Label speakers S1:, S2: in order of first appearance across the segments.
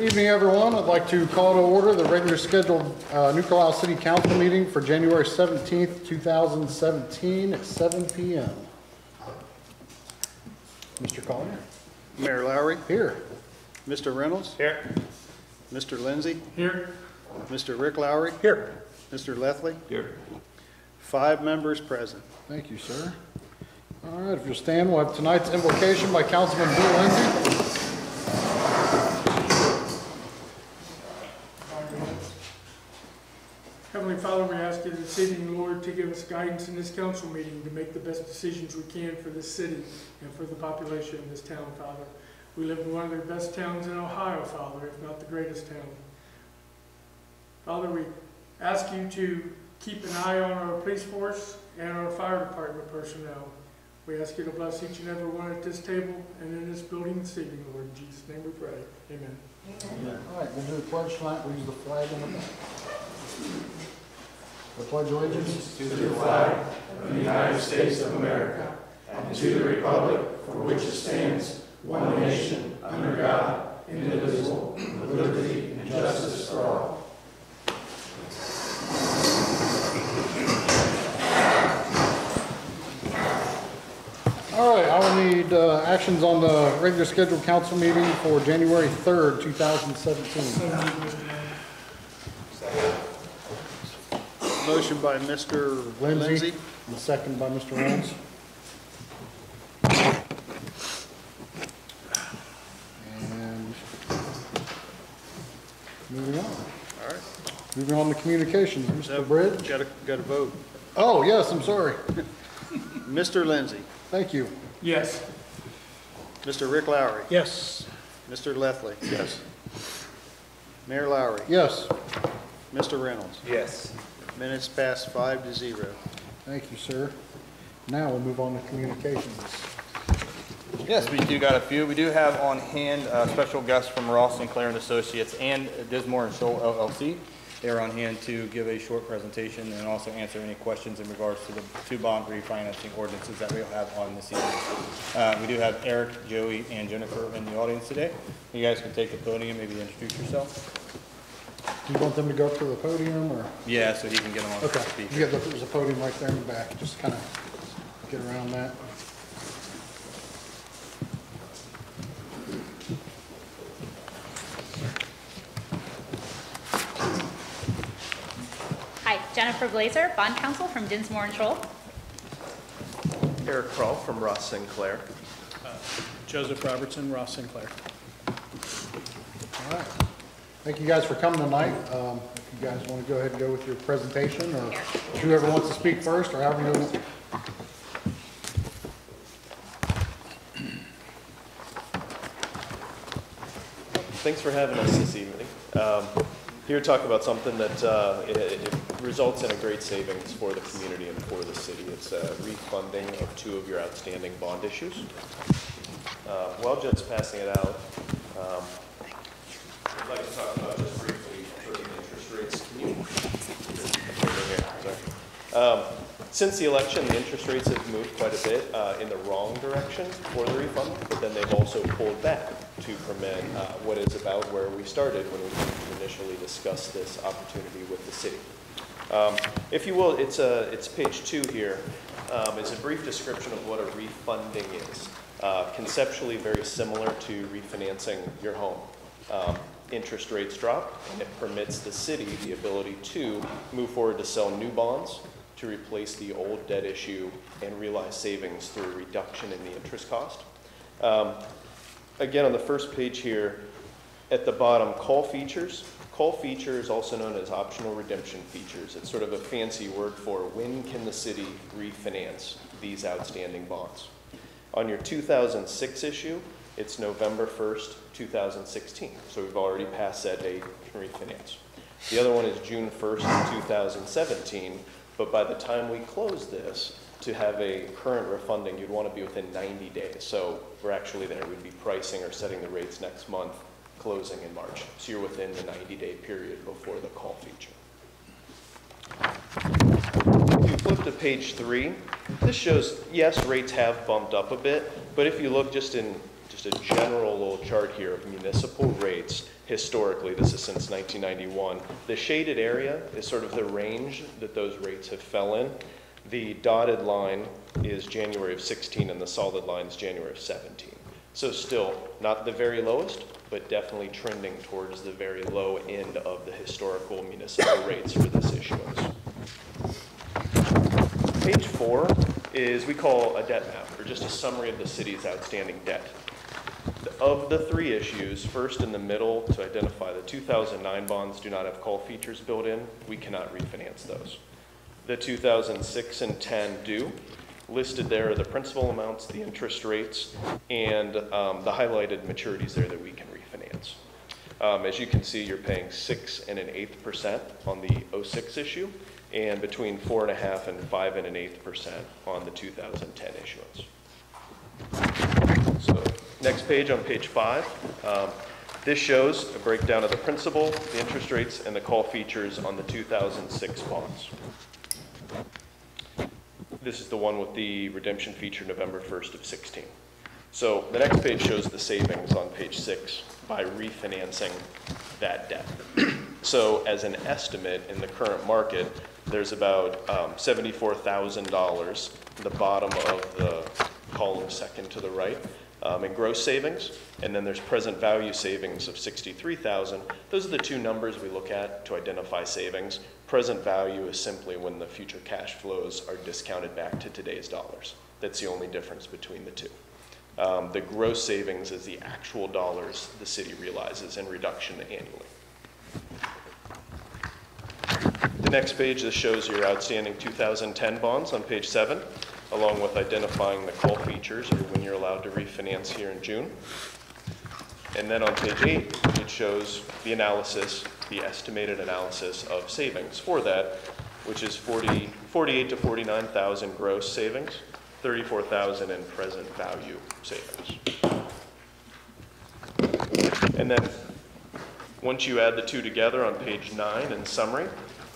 S1: Good evening, everyone. I'd like to call to order the regular scheduled uh, New Carlisle City Council meeting for January 17th, 2017 at 7 PM. Mr. Collier?
S2: Mayor Lowry,
S1: Here.
S2: Mr. Reynolds,
S3: Here.
S2: Mr. Lindsay,
S3: Here.
S2: Mr. Rick Lowry,
S1: Here.
S2: Mr. Lethley,
S3: Here.
S2: five members present.
S1: Thank you, sir. All right, if you'll stand, we'll have tonight's invocation by Councilman Bill Lindsay.
S4: Heavenly Father, evening, Lord, to give us guidance in this council meeting to make the best decisions we can for this city and for the population of this town, Father. We live in one of the best towns in Ohio, Father, if not the greatest town. Father, we ask you to keep an eye on our police force and our fire department personnel. We ask you to bless each and every one at this table and in this building this evening, Lord. In Jesus' name we pray. Amen.
S1: All right, we'll do the pledge tonight. We'll use the flag in the back. The pledge of allegiance to the
S5: flag of the United States of America and to the republic for which it stands, one nation, under God,
S4: indivisible, with liberty
S5: and justice for
S1: all. All right, I will need uh, actions on the regular scheduled council meeting for January 3rd, 2017.
S2: Motion by Mr.
S1: Lindsay,
S2: Lindsay,
S1: and second by Mr. Reynolds. And moving on.
S2: all right.
S1: Moving on to communications, Mr. Bridge.
S2: Got a, got to vote.
S1: Oh, yes, I'm sorry.
S2: Mr. Lindsay,
S1: Thank you.
S4: Yes.
S2: Mr. Rick Lowry,
S1: Yes.
S2: Mr. Lethley. Yes. Mayor Lowry,
S1: Yes,
S2: Mr. Reynolds.
S3: Yes.
S2: Minutes past five to zero.
S1: thank you, sir. Now we'll move on to communications.
S6: Yes, we do got a few. We do have on hand a special guest from Ross Sinclaire and Associates and Dinsmore and Shohl LLC. They're on hand to give a short presentation and also answer any questions in regards to the two bond refinancing ordinances that we have on this evening. Uh, We do have Eric, Joey, and Jennifer in the audience today. You guys can take the podium, maybe introduce yourself.
S1: Do you want them to go up to the podium, or?
S6: Yeah, so he can get them on
S1: Okay,
S6: speak.
S1: you got, the- there's a podium right there in the back, just kind of get around that.
S7: Hi, Jennifer Blazer, bond counsel from Dinsmore and Shohl.
S8: Eric Kroll from Ross Sinclaire.
S3: Uh, Joseph Robertson, Ross Sinclaire.
S1: All right. Thank you guys for coming tonight. Um, If you guys want to go ahead and go with your presentation, or whoever wants to speak first, or however you,
S8: Thanks for having us this evening. Um, Here to talk about something that uh, it- it results in a great savings for the community and for the city. It's a refunding of two of your outstanding bond issues. Uh, While Jed's passing it out, um, Like to talk about just briefly interest rates. Can you? Um, Since the election, the interest rates have moved quite a bit uh, in the wrong direction for the refund, but then they've also pulled back to permit uh, what is about where we started when we initially discussed this opportunity with the city. Um, If you will, it's a, it's page two here. Um, It's a brief description of what a refunding is. Uh, Conceptually very similar to refinancing your home. Um, Interest rates drop, and it permits the city the ability to move forward to sell new bonds to replace the old debt issue and realize savings through a reduction in the interest cost. Um, Again, on the first page here, at the bottom, call features. Call feature is also known as optional redemption features. It's sort of a fancy word for when can the city refinance these outstanding bonds. On your 2006 issue, it's November 1st, 2016. So we've already passed that date to refinance. The other one is June 1st, 2017, but by the time we close this, to have a current refunding, you'd want to be within 90 days. So we're actually there, we'd be pricing or setting the rates next month, closing in March. So you're within the 90-day period before the call feature. If you flip to page three, this shows, yes, rates have bumped up a bit, but if you look just in just a general little chart here of municipal rates historically. This is since 1991. The shaded area is sort of the range that those rates have fell in. The dotted line is January of 16 and the solid line is January of 17. So still not the very lowest, but definitely trending towards the very low end of the historical municipal rates for this issuance. Page four is, we call a debt map, or just a summary of the city's outstanding debt. Of the three issues, first in the middle to identify the 2009 bonds do not have call features built in. We cannot refinance those. The 2006 and 10 do. Listed there are the principal amounts, the interest rates, and um, the highlighted maturities there that we can refinance. Um, As you can see, you're paying six and an eighth percent on the 06 issue, and between four and a half and five and an eighth percent on the 2010 issuance. So, next page, on page five, um, this shows a breakdown of the principal, the interest rates, and the call features on the 2006 bonds. This is the one with the redemption feature November 1st of 16. So the next page shows the savings on page six by refinancing that debt. So as an estimate in the current market, there's about um, $74,000, in the bottom of the column second to the right, um, in gross savings, and then there's present value savings of 63,000. Those are the two numbers we look at to identify savings. Present value is simply when the future cash flows are discounted back to today's dollars. That's the only difference between the two. Um, the gross savings is the actual dollars the city realizes in reduction annually. The next page, this shows your outstanding 2010 bonds on page seven, along with identifying the call features or when you're allowed to refinance here in June. And then on page eight, it shows the analysis, the estimated analysis of savings for that, which is 40, 48 to 49,000 gross savings, 34,000 in present value savings. And then, once you add the two together on page nine in summary,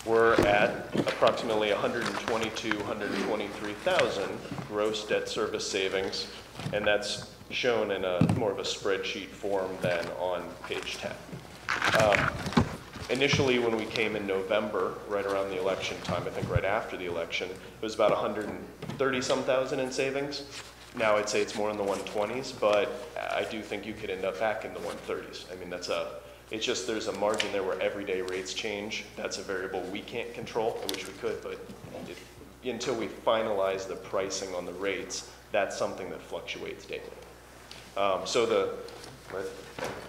S8: we're at approximately 122, 123,000 gross debt service savings, and that's shown in a more of a spreadsheet form than on page 10. Um, Initially, when we came in November, right around the election time, I think right after the election, it was about 130-some thousand in savings. Now I'd say it's more in the 120s, but I do think you could end up back in the 130s. I mean, that's a, it's just there's a margin there where everyday rates change. That's a variable we can't control. I wish we could, but until we finalize the pricing on the rates, that's something that fluctuates daily. Um, so the, let,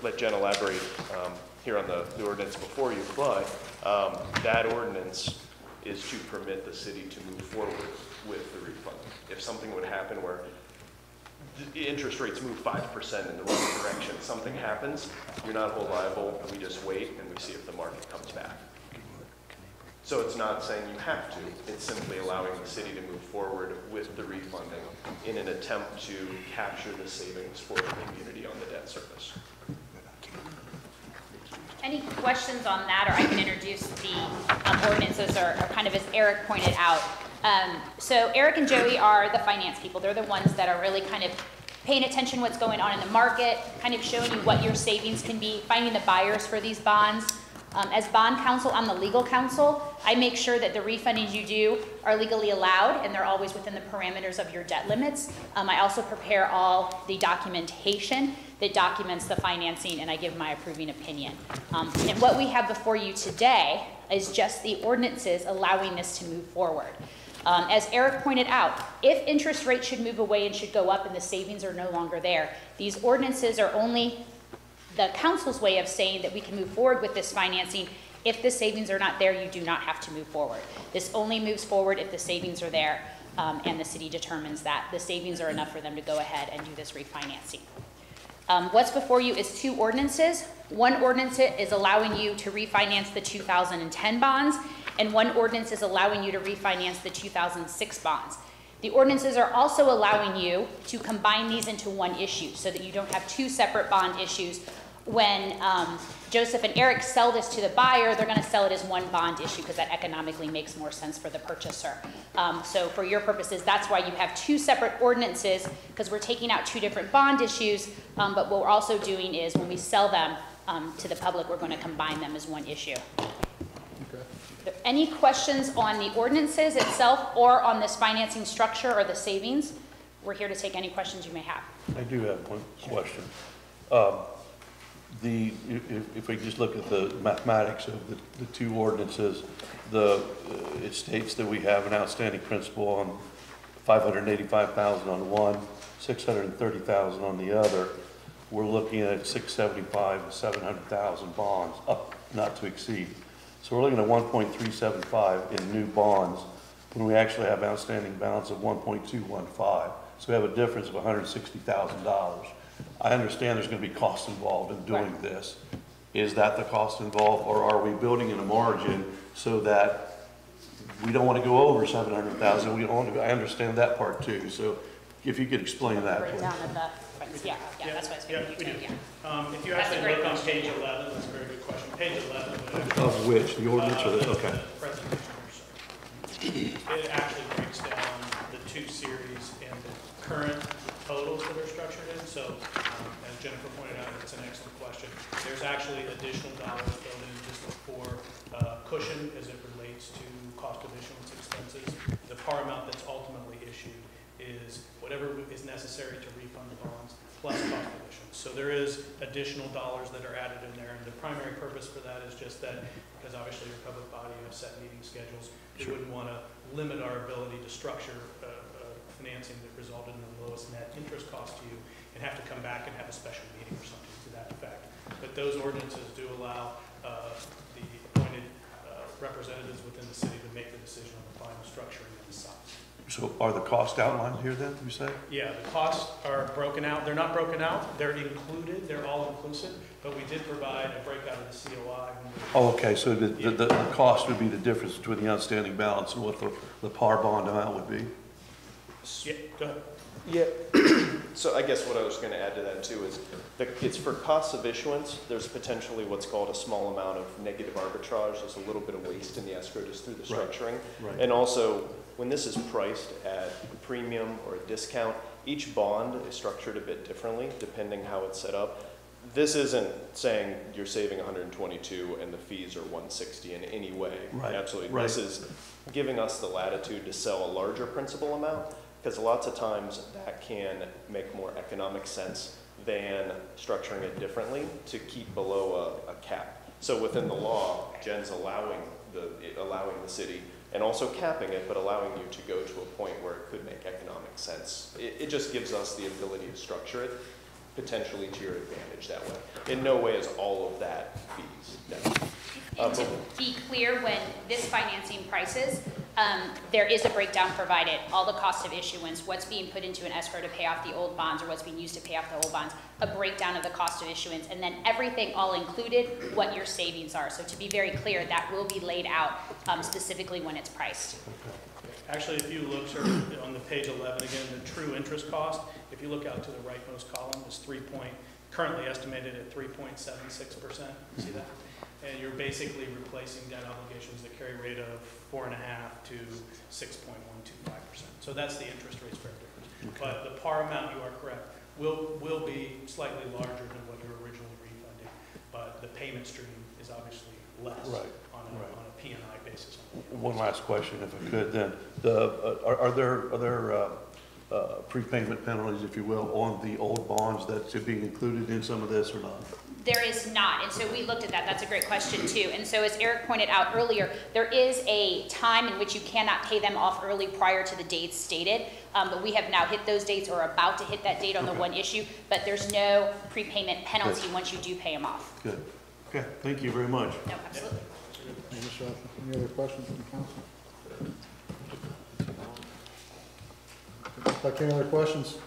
S8: let Jen elaborate um, here on the, the ordinance before you, but um, that ordinance is to permit the city to move forward with the refund. If something would happen where interest rates move five percent in the wrong direction, something happens, you're not held liable, and we just wait and we see if the market comes back. So it's not saying you have to, it's simply allowing the city to move forward with the refunding in an attempt to capture the savings for the community on the debt service.
S7: Any questions on that, or I can introduce the um, ordinances, or or kind of as Eric pointed out. Um, So Eric and Joey are the finance people. They're the ones that are really kind of paying attention what's going on in the market, kind of showing you what your savings can be, finding the buyers for these bonds. Um, As bond counsel, I'm the legal counsel. I make sure that the refundings you do are legally allowed, and they're always within the parameters of your debt limits. Um, I also prepare all the documentation that documents the financing, and I give my approving opinion. Um, And what we have before you today is just the ordinances allowing this to move forward. Um, As Eric pointed out, if interest rates should move away and should go up and the savings are no longer there, these ordinances are only the council's way of saying that we can move forward with this financing. If the savings are not there, you do not have to move forward. This only moves forward if the savings are there, um, and the city determines that the savings are enough for them to go ahead and do this refinancing. Um, what's before you is two ordinances. One ordinance is allowing you to refinance the 2010 bonds, and one ordinance is allowing you to refinance the 2006 bonds. The ordinances are also allowing you to combine these into one issue so that you don't have two separate bond issues when um, Joseph and Eric sell this to the buyer, they're going to sell it as one bond issue because that economically makes more sense for the purchaser. Um, So for your purposes, that's why you have two separate ordinances, because we're taking out two different bond issues. um, But what we're also doing is, when we sell them um, to the public, we're going to combine them as one issue.
S1: Okay.
S7: Any questions on the ordinances itself or on this financing structure or the savings? We're here to take any questions you may have.
S9: I do have one question. Um, The, if, if we just look at the mathematics of the, the two ordinances, the, uh, it states that we have an outstanding principal on five hundred and eighty-five thousand on one, six hundred and thirty thousand on the other. We're looking at six seventy-five and seven hundred thousand bonds, up not to exceed. So we're looking at one point three seven five in new bonds, when we actually have outstanding balance of one point two one five. So we have a difference of hundred and sixty thousand dollars. I understand there's gonna be costs involved in doing
S7: Right.
S9: this. Is that the cost involved, or are we building in a margin so that we don't wanna go over seven hundred thousand? We don't want to, I understand that part too, so if you could explain that, please.
S7: Breakdown of the, funds. yeah, yeah, that's what I was
S3: Yeah,
S7: going to
S3: we
S7: do,
S3: do.
S7: yeah.
S3: Um, If you
S7: That's
S3: actually
S7: great
S3: look on page 11, that's very good question. Page 11.
S9: Of which, the ordinance or the,
S3: uh,
S9: okay.
S3: It actually breaks down the two series and the current totals that are structured in. So um, as Jennifer pointed out, it's an excellent question. There's actually additional dollars built in just for uh, cushion as it relates to cost of issuance expenses. The par amount that's ultimately issued is whatever is necessary to refund the bonds plus cost of. So there is additional dollars that are added in there, and the primary purpose for that is just that, because obviously you're a public body, you have set meeting schedules, we wouldn't want to limit our ability to structure uh, uh, financing that resulted in the lowest net interest cost to you, and have to come back and have a special meeting or something to that effect. But those ordinances do allow uh, the appointed uh, representatives within the city to make the decision on the final structuring and the size.
S9: So are the costs outlined here then, you say?
S3: Yeah, the costs are broken out, they're not broken out, they're included, they're all inclusive, but we did provide a breakout of the COI.
S9: Oh, okay, so the, the, the cost would be the difference between the outstanding balance and what the, the par bond amount would be?
S3: Yeah, go ahead.
S8: Yeah, so I guess what I was gonna add to that too is, the, it's for costs of issuance, there's potentially what's called a small amount of negative arbitrage, there's a little bit of waste in the escrow just through the
S9: Right,
S8: structuring.
S9: right.
S8: And also, when this is priced at a premium or a discount, each bond is structured a bit differently depending how it's set up. This isn't saying you're saving hundred and twenty-two and the fees are one sixty in any way.
S9: Right,
S8: Absolutely.
S9: right.
S8: This is giving us the latitude to sell a larger principal amount, because lots of times that can make more economic sense than structuring it differently to keep below a, a cap. So within the law, Jen's allowing the, allowing the city, and also capping it, but allowing you to go to a point where it could make economic sense. It, it just gives us the ability to structure it potentially to your advantage that way. In no way is all of that fees, no.
S7: And to be clear, when this financing prices, um, there is a breakdown provided, all the cost of issuance, what's being put into an escrow to pay off the old bonds, or what's being used to pay off the old bonds, a breakdown of the cost of issuance, and then everything all included, what your savings are. So to be very clear, that will be laid out um, specifically when it's priced.
S3: Actually, if you look, on the page 11 again, the true interest cost, if you look out to the rightmost column, is 3 point, currently estimated at 3.76%. See that? And you're basically replacing debt obligations that carry rate of 4.5 to 6.125%. So that's the interest rate spread difference. But the par amount, you are correct, will, will be slightly larger than what you're originally refunding, but the payment stream is obviously less
S9: Right,
S3: on a,
S9: right.
S3: on a P and I basis.
S9: One last question, if I could, then. The, uh, are, are there, are there, uh, uh, prepayment penalties, if you will, on the old bonds that should be included in some of this or not?
S7: There is not, and so we looked at that, that's a great question too. And so as Eric pointed out earlier, there is a time in which you cannot pay them off early prior to the dates stated. Um, but we have now hit those dates or are about to hit that date on the one issue, but there's no prepayment penalty once you do pay them off.
S9: Good. Okay, thank you very much.
S7: No, absolutely.
S1: Any other- Any other questions from the council? Like any other questions?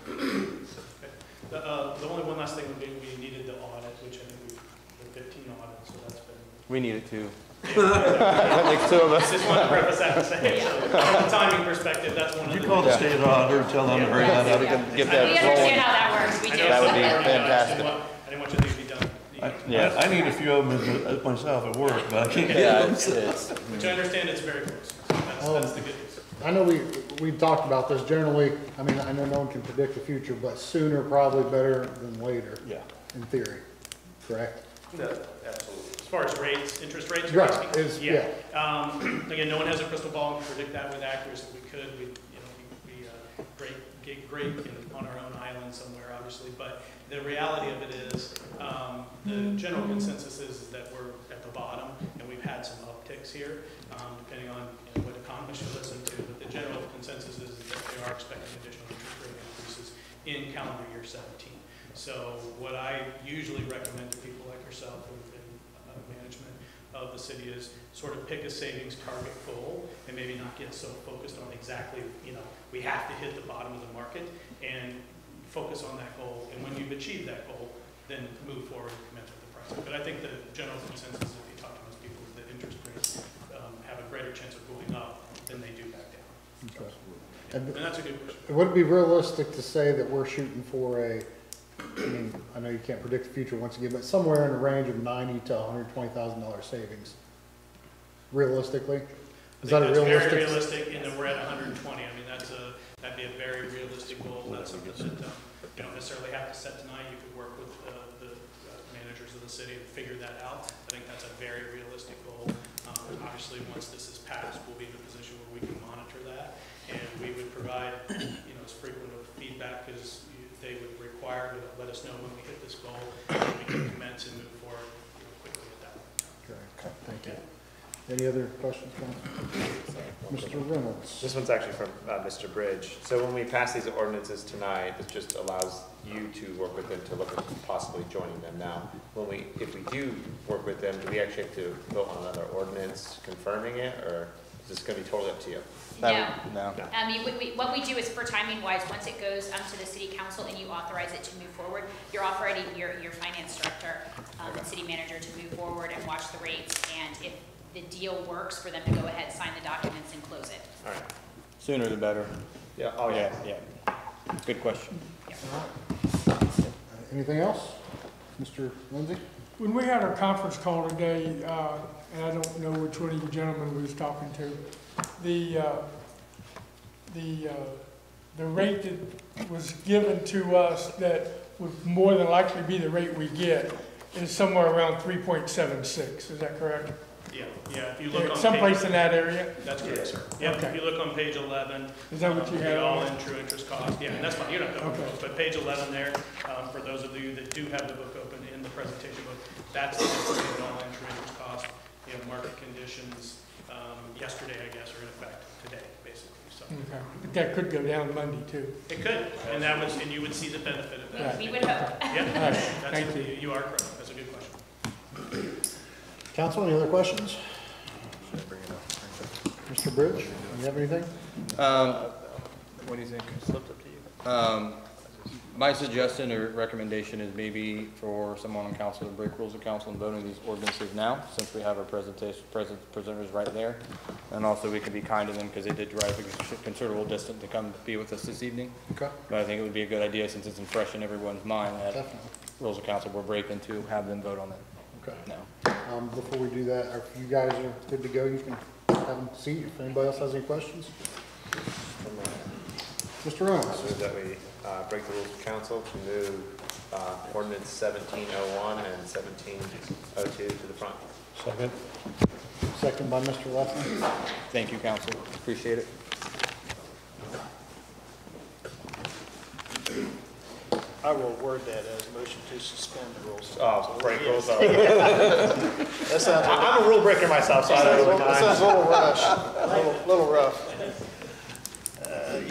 S3: The, uh, the only one last thing would be, we needed the audit, which I think we, the fifteen audits, so that's been.
S6: We need it too. That makes two of us.
S3: Just wanted to preface that and say, so from a timing perspective, that's one of the.
S9: Did you call the state auditor and tell them to hurry that up?
S6: We can get
S7: We
S6: that
S7: understand
S6: rolling.
S7: how that works, we
S3: I
S7: do.
S3: know
S6: That would be
S3: not already I
S6: fantastic.
S3: didn't want- I didn't want you to be done,
S9: I,
S3: meeting.
S9: I I need a few of them as- as myself at work, but I can't.
S6: Yeah, it's, it's,
S3: Which I understand it's very close. So That's,
S1: Oh.
S3: that's the good news.
S1: I know we, we talked about this generally, I mean, I know no one can predict the future, but sooner probably better than later,
S9: Yeah.
S1: in theory, correct?
S3: As far as rates, interest rates,
S1: Right,
S3: asking?
S1: is- yeah.
S3: Um, again, no one has a crystal ball and can predict that with accuracy. We could, we, you know, we, we, uh, great, get great in- on our own island somewhere, obviously. But the reality of it is, um, the general consensus is that we're at the bottom and we've had some upticks here, um, depending on you know, what economists you listen to. But the general consensus is that they are expecting additional interest rate increases in calendar year seventeen. So what I usually recommend to people like yourself and, and of the city is sort of pick a savings target goal and maybe not get so focused on exactly, you know, we have to hit the bottom of the market and focus on that goal. And when you've achieved that goal, then move forward and commence with the pricing. But I think the general consensus, if you talk to most people, is that interest rates um, have a greater chance of going up than they do back down.
S1: Okay. And
S3: And that's a good question.
S1: would it be realistic to say that we're shooting for a, I mean, I know you can't predict the future once again, but somewhere in the range of ninety to hundred twenty thousand dollar savings? Realistically? Is that a
S3: I think that's
S1: realistic?
S3: very realistic, and then we're at hundred and twenty, I mean, that's a, that'd be a very realistic goal, that's something that, um, you don't necessarily have to set tonight, you could work with, uh, the uh, managers of the city and figure that out, I think that's a very realistic goal. Um, obviously, once this is passed, we'll be in a position where we can monitor that, and we would provide, you know, as frequent of feedback as you- they would require, to let us know when we hit this goal, and we can commence and move forward, you know, quickly at that point.
S1: Okay, Thank you. Any other questions, Council? Mr. Reynolds?
S10: This one's actually from uh, Mr. Bridge. So when we pass these ordinances tonight, it just allows you to work with them to look at possibly joining them. Now, when we, if we do work with them, do we actually have to vote on another ordinance confirming it, or is this gonna be totally up to you?
S7: No.
S6: no.
S7: I mean, we, we, what we do is for timing wise, once it goes um, to the city council and you authorize it to move forward, you're authorizing your, your finance director, um, and city manager to move forward and watch the rates. And if the deal works for them to go ahead, sign the documents and close it.
S10: All right.
S6: Sooner the better.
S10: Yeah, oh, yeah.
S6: Yeah, yeah. Good question.
S1: Anything else? Mr. Lindsay?
S4: When we had our conference call today, uh, and I don't know which one of you gentlemen we was talking to, the, uh, the, uh, the rate that was given to us that would more than likely be the rate we get is somewhere around three point seven six, is that correct?
S3: Yeah, yeah, if you look on page.
S4: Someplace in that area?
S3: That's correct, sir. Yep, if
S4: Okay.
S3: you look on page eleven.
S4: Is that what
S3: um,
S4: you
S3: the
S4: have?
S3: all-in true interest cost, yeah, and that's fine, you're not going
S4: Okay.
S3: to but page eleven there, um, for those of you that do have the book open in the presentation book, that's the all-in true interest cost, you know, market conditions, yesterday, I guess, are in effect today, basically, so.
S4: Okay, but that could go down Monday too.
S3: It could, and that was, and you would see the benefit of that.
S7: We would hope.
S3: Yeah,
S4: All right,
S3: that's,
S4: thank you.
S3: you are correct, that's a good question.
S1: Council, any other questions? Mr. Bridge, you have anything?
S6: Um, what do you think? Um, my suggestion or recommendation is maybe for someone on council to break rules of council and vote on these ordinances now, since we have our presentation, present, presenters right there. And also, we can be kind to them, because they did drive a considerable distance to come be with us this evening.
S1: Okay.
S6: But I think it would be a good idea, since it's fresh in everyone's mind, that
S1: Definitely.
S6: rules of council we're breaking to have them vote on it
S1: Okay.
S6: now.
S1: Um, before we do that, if you guys are good to go, you can have a seat if anybody else has any questions. Mr. Reynolds?
S10: I move that we uh, break the rules of council to move uh, ordinance seventeen oh one and seventeen oh two to the front.
S9: Second?
S1: Second by Mr. Leffler.
S6: Thank you, council, appreciate it.
S2: I will word that as motion to suspend the rules.
S10: Oh, break rules.
S2: That sounds, a-
S10: I'm a rule breaker myself, so I don't really
S2: sounds
S10: mind.
S2: a little rush, a little, little rough.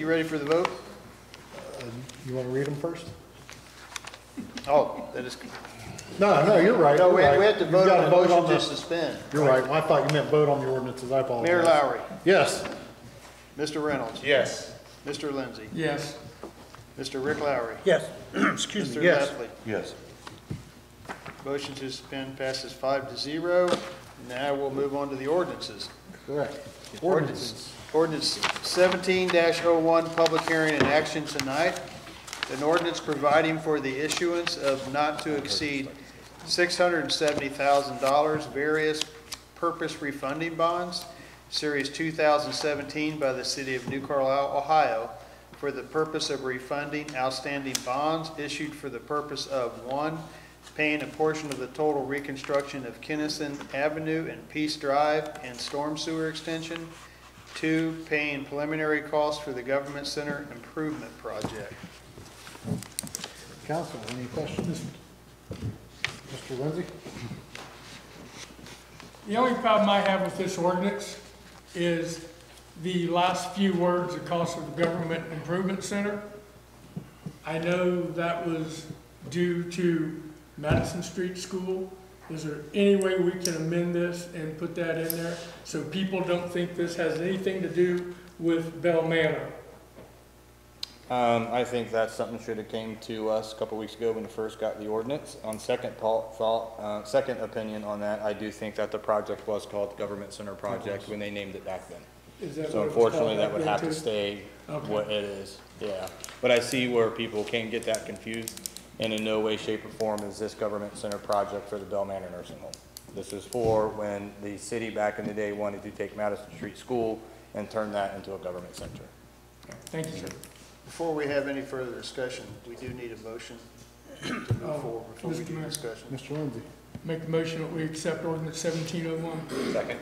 S2: Uh, you ready for the vote?
S1: You want to read them first?
S2: Oh, that is,
S1: No, no, you're right.
S2: no,
S1: you're
S2: we
S1: right.
S2: we have to
S1: You've
S2: vote
S1: gotta
S2: on the motion
S1: the-
S2: to suspend.
S1: You're right. I thought you meant vote on the ordinances. I apologize.
S2: Mayor Lowry,
S1: Yes.
S2: Mr. Reynolds,
S10: Yes.
S2: Mr. Lindsay,
S4: Yes.
S2: Mr. Rick Lowry,
S1: Yes. Excuse
S2: Mr.
S1: me, yes.
S2: Leslie.
S9: Yes.
S2: Motion to suspend passes five to zero. Now we'll move on to the ordinances.
S1: Correct.
S2: Ordinance, ordinance 17-01, public hearing and action tonight. An ordinance providing for the issuance of not to exceed $670,000 various purpose refunding bonds, Series 2017 by the City of New Carlisle, Ohio, for the purpose of refunding outstanding bonds issued for the purpose of, one, paying a portion of the total reconstruction of Kinnison Avenue and Peace Drive and storm sewer extension, two, paying preliminary costs for the Government Center Improvement Project.
S1: Council, any questions? Mr. Lindsay?
S4: The only problem I have with this ordinance is the last few words, the cost of the Government Improvement Center. I know that was due to Madison Street School. Is there any way we can amend this and put that in there so people don't think this has anything to do with Bell Manor?
S6: Um, I think that's something should have came to us a couple weeks ago when we first got the ordinance. On second thought, uh, second opinion on that, I do think that the project was called Government Center Project when they named it back then.
S4: Is that
S6: So unfortunately, that would have to stay
S4: Okay.
S6: what it is, yeah. But I see where people can get that confused, and in no way, shape, or form is this government center project for the Bell Manor Nursing Home. This is for when the city back in the day wanted to take Madison Street School and turn that into a government center.
S4: Thank you, sir.
S2: Before we have any further discussion, we do need a motion to move
S4: Oh,
S2: forward before we
S4: Mr.
S2: do
S4: Mayor.
S2: discussion.
S1: Mr. Lindsay?
S4: Make the motion that we accept ordinance seventeen oh one.
S10: Second.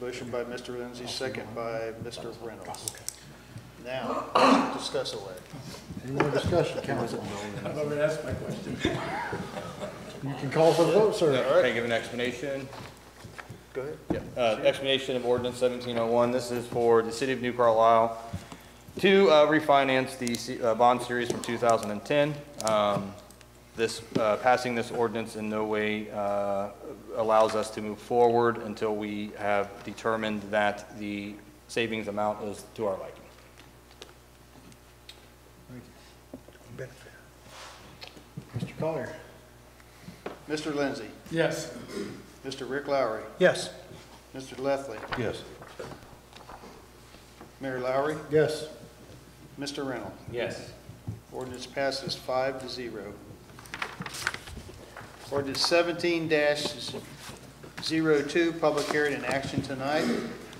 S2: Motion by Mr. Lindsay, second by Mr. Reynolds. Now, discuss away.
S1: Any more discussion, council?
S4: I've already asked my question.
S1: You can call for the vote, sir.
S2: All right.
S6: Can I give an explanation?
S2: Go ahead.
S6: Yep, uh, explanation of ordinance seventeen oh one, this is for the city of New Carlisle to, uh, refinance the, se- uh, bond series from two thousand and ten. Um, this, uh, passing this ordinance in no way, uh, allows us to move forward until we have determined that the savings amount is to our liking.
S1: Mr. Collier?
S2: Mr. Lindsay,
S4: Yes.
S2: Mr. Rick Lowry,
S1: Yes.
S2: Mr. Lefley,
S9: Yes.
S2: Mayor Lowry,
S1: Yes.
S2: Mr. Reynolds.
S10: Yes.
S2: Ordinance passes five to zero. Ordinance seventeen 2 public hearing and action tonight.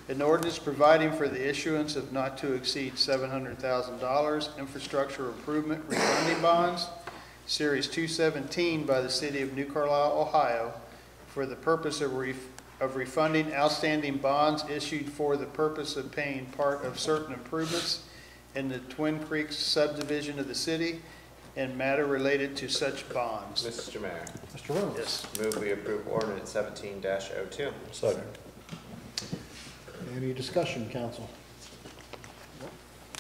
S2: An ordinance providing for the issuance of not to exceed seven hundred thousand dollars infrastructure improvement refunding bonds, Series two seventeen by the city of New Carlisle, Ohio, for the purpose of ref, of refunding outstanding bonds issued for the purpose of paying part of certain improvements in the Twin Creeks subdivision of the city and matter related to such bonds.
S10: Mr. Mayor,
S1: Mr. Reynolds?
S2: Yes.
S10: move we approve ordinance seventeen 2
S9: Second.
S1: Any discussion, council?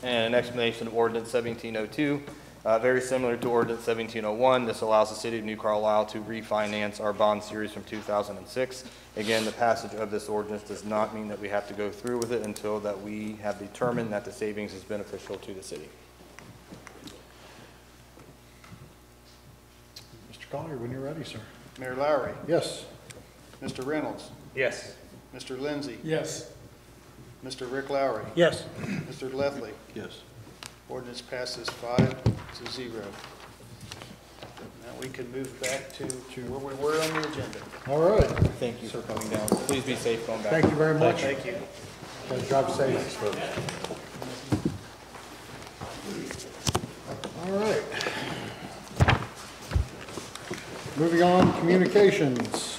S6: And an explanation of ordinance seventeen oh two, uh, very similar to ordinance seventeen oh one. This allows the city of New Carlisle to refinance our bond series from two thousand and six. Again, the passage of this ordinance does not mean that we have to go through with it until that we have determined that the savings is beneficial to the city.
S1: Mr. Collier, when you're ready, sir.
S2: Mayor Lowry,
S1: Yes.
S2: Mr. Reynolds,
S10: Yes.
S2: Mr. Lindsay,
S4: Yes.
S2: Mr. Rick Lowry,
S1: Yes.
S2: Mr. Lefley.
S9: Yes.
S2: Ordinance passes five to zero. Now we can move back to where we were on the agenda.
S1: All right.
S6: Thank you for coming down. Please be safe going back.
S1: Thank you very much.
S2: Thank you.
S1: Guys, drive safe. All right. Moving on, communications.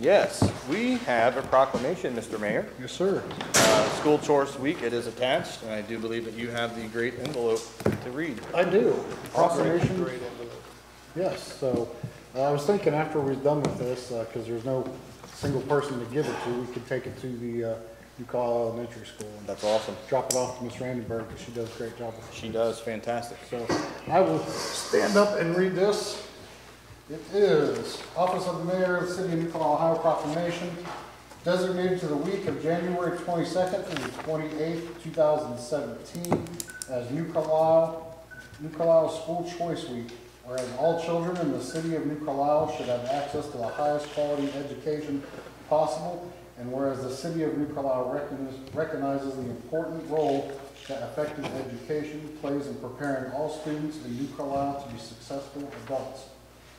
S6: Yes, we have a proclamation, Mr. Mayor.
S1: Yes, sir.
S6: Uh, School Choice Week, it is attached, and I do believe that you have the great envelope to read.
S1: I do. Proclamation.
S2: Great envelope.
S1: Yes, so uh, I was thinking after we're done with this, because there's no single person to give it to, we could take it to the uh, Elementary School and
S6: That's awesome.
S1: drop it off to Miss Randenberg, because she does a great job with it.
S6: She does, fantastic.
S1: So I will stand up and read this. It is Office of the Mayor of the City of New Carlisle, Ohio proclamation designated to the week of January twenty-second and twenty-eighth, two thousand seventeen as New Carlisle, New Carlisle School Choice Week. Whereas all children in the city of New Carlisle should have access to the highest quality education possible And whereas the city of New Carlisle recogniz- recognizes the important role that effective education plays in preparing all students in New Carlisle to be successful adults.